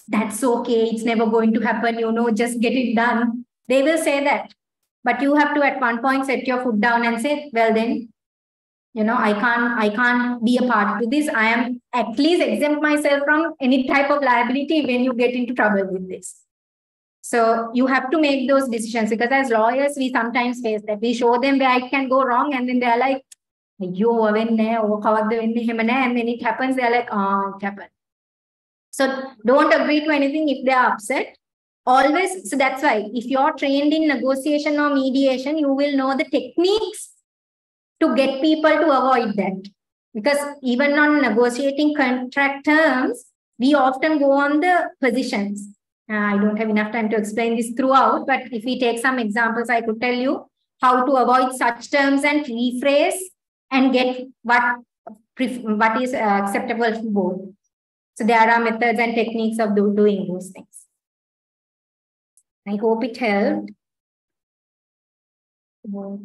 That's okay. It's never going to happen. You know, just get it done. They will say that. But you have to at one point set your foot down and say, well, then, you know, I can't, I can't be a part to this. I am at least exempt myself from any type of liability when you get into trouble with this. So you have to make those decisions because as lawyers, we sometimes face that. We show them where it can go wrong, and then they're like, you are in ಕವಾಗ್ದವನ್ನೇ ಹೆಮನೆ and when it happens they are like ah oh, it happened. So don't agree to anything if they are upset. Always so that's why if you're trained in negotiation or mediation you will know the techniques to get people to avoid that. Because even on negotiating contract terms we often go on the positions. Uh, i don't have enough time to explain this throughout but if we take some examples i could tell you how to avoid such terms and rephrase and get what, what is uh, acceptable for both. So there are methods and techniques of do, doing those things. I hope it helped.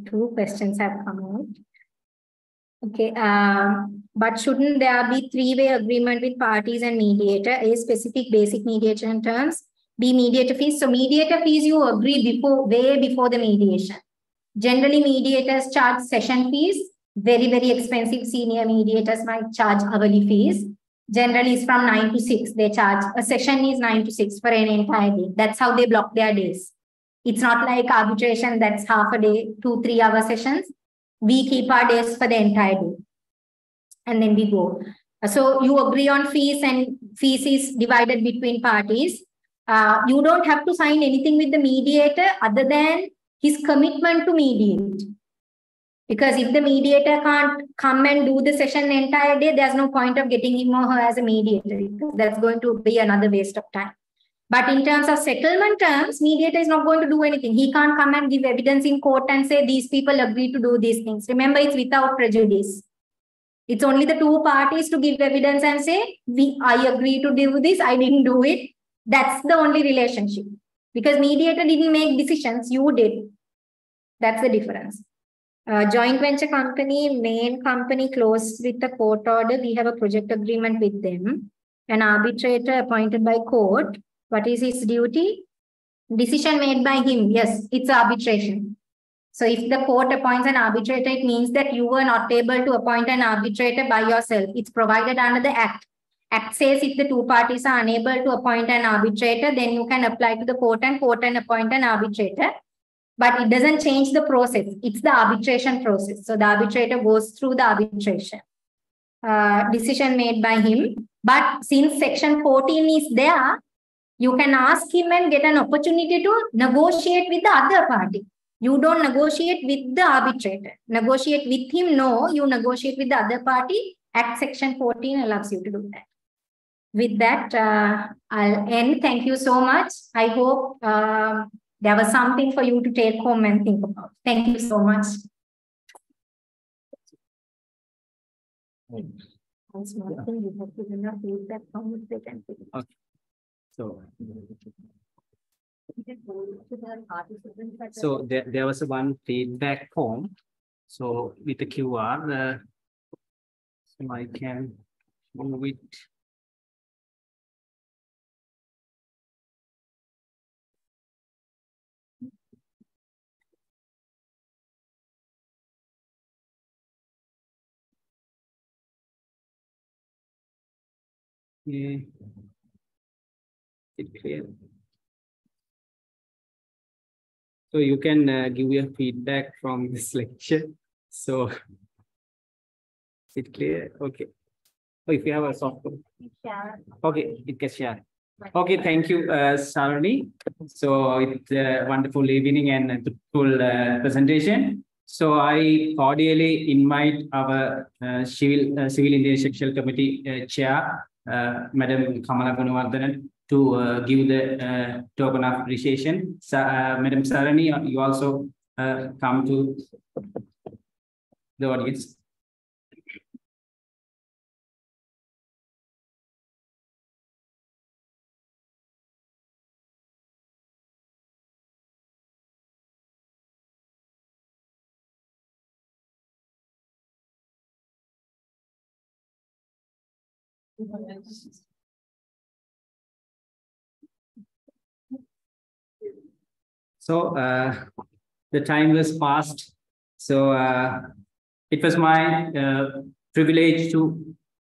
Two questions have come out. Okay, um, but shouldn't there be three-way agreement with parties and mediator? A specific basic mediation terms, B mediator fees. So mediator fees you agree before, way before the mediation. Generally, mediators charge session fees. Very, very expensive senior mediators might charge hourly fees. Generally, it's from 9 to 6. They charge a session is 9 to 6 for an entire day. That's how they block their days. It's not like arbitration that's half a day, two, three hour sessions we keep our days for the entire day. And then we go. So you agree on fees and fees is divided between parties. Uh, you don't have to sign anything with the mediator other than his commitment to mediate. Because if the mediator can't come and do the session the entire day, there's no point of getting him or her as a mediator. That's going to be another waste of time. But in terms of settlement terms, mediator is not going to do anything. He can't come and give evidence in court and say these people agree to do these things. Remember, it's without prejudice. It's only the two parties to give evidence and say, we, I agree to do this, I didn't do it. That's the only relationship. Because mediator didn't make decisions, you did. That's the difference. Uh, joint venture company, main company closed with the court order. We have a project agreement with them. An arbitrator appointed by court what is his duty? Decision made by him. Yes, it's arbitration. So if the court appoints an arbitrator, it means that you were not able to appoint an arbitrator by yourself. It's provided under the Act. Act says if the two parties are unable to appoint an arbitrator, then you can apply to the court and court and appoint an arbitrator. But it doesn't change the process. It's the arbitration process. So the arbitrator goes through the arbitration. Uh, decision made by him. But since section 14 is there, you can ask him and get an opportunity to negotiate with the other party. You don't negotiate with the arbitrator. Negotiate with him, no, you negotiate with the other party. Act section 14 allows you to do that. With that, uh, I'll end. Thank you so much. I hope uh, there was something for you to take home and think about. Thank you so much. Okay. So, so there, there was one feedback form. So with the QR, uh, so I can move it. Yeah it clear? So you can uh, give your feedback from [LAUGHS] this lecture. So it clear? Okay. Oh, if you have a software. Okay, it. Okay, thank you, uh. So it's a wonderful evening and a full uh, presentation. So I cordially invite our uh, Civil, uh, Civil Indian Sexual Committee uh, Chair, Madam Kamala Gunawardhanan, to uh, give the uh, token of appreciation. Uh, Madam Sarani, you also uh, come to the audience. So uh, the time was passed. So uh, it was my uh, privilege to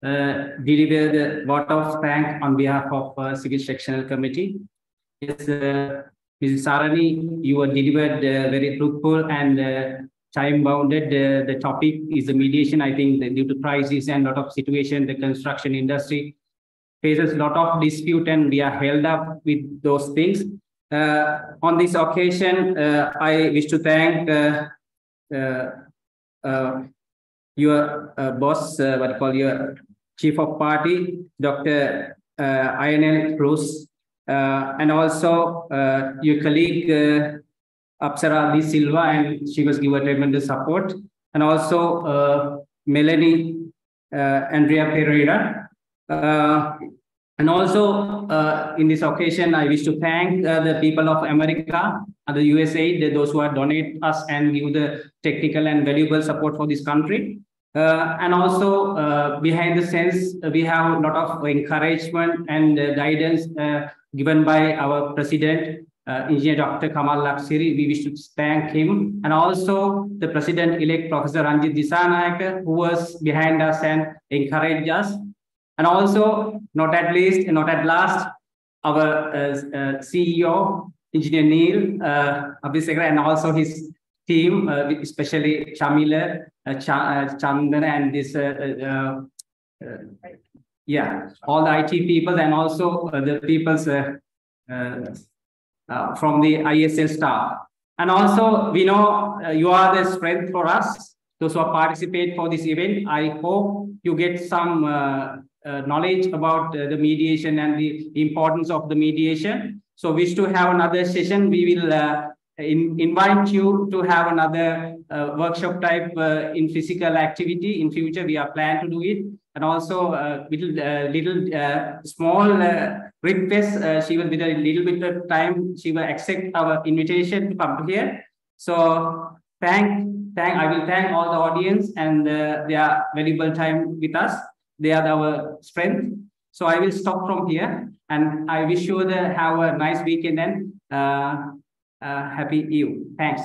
uh, deliver the vote of thanks on behalf of uh, Civil Sectional Committee. Yes, uh, Mrs. Sarani, you were delivered very fruitful and time bounded. Uh, the topic is the mediation. I think due to crisis and lot of situation, the construction industry faces a lot of dispute and we are held up with those things. Uh, on this occasion, uh, I wish to thank uh, your uh, boss, uh, what you call your chief of party, Dr. Uh, Ionel Cruz, uh, and also uh, your colleague, uh, Apsara Lee Silva, and she was given tremendous support, and also uh, Melanie uh, Andrea Pereira. Uh, and also, uh, in this occasion, I wish to thank the people of America and the USA, the- those who have donate us and give the technical and valuable support for this country. Uh, and also, uh, behind the scenes, we have a lot of encouragement and uh, guidance given by our president, uh, Engineer Dr. Kamal Laksiri. We wish to thank him. And also the president-elect, Professor Ranjit Dissanayake, who was behind us and encouraged us. And also, not at least, not at last, our uh, uh, CEO, Engineer Neil uh, and also his team, uh, especially Shamila, uh, Cha- uh, Chandana, and this, yeah, all the IT people, and also the people's uh, from the IESL staff. And also, we know uh, you are the strength for us, those who participate for this event. I hope you get some uh, uh, knowledge about uh, the mediation and the importance of the mediation. So wish to have another session. We will in, invite you to have another workshop type in physical activity in future. We are plan to do it. And also uh, little, uh, little uh, small uh, request. She will with a little bit of time. She will accept our invitation to come here. So thank, thank. I will thank all the audience and their valuable time with us. They are our strength. So I will stop from here, and I wish you the have a nice weekend and uh, uh, happy Eve. Thanks.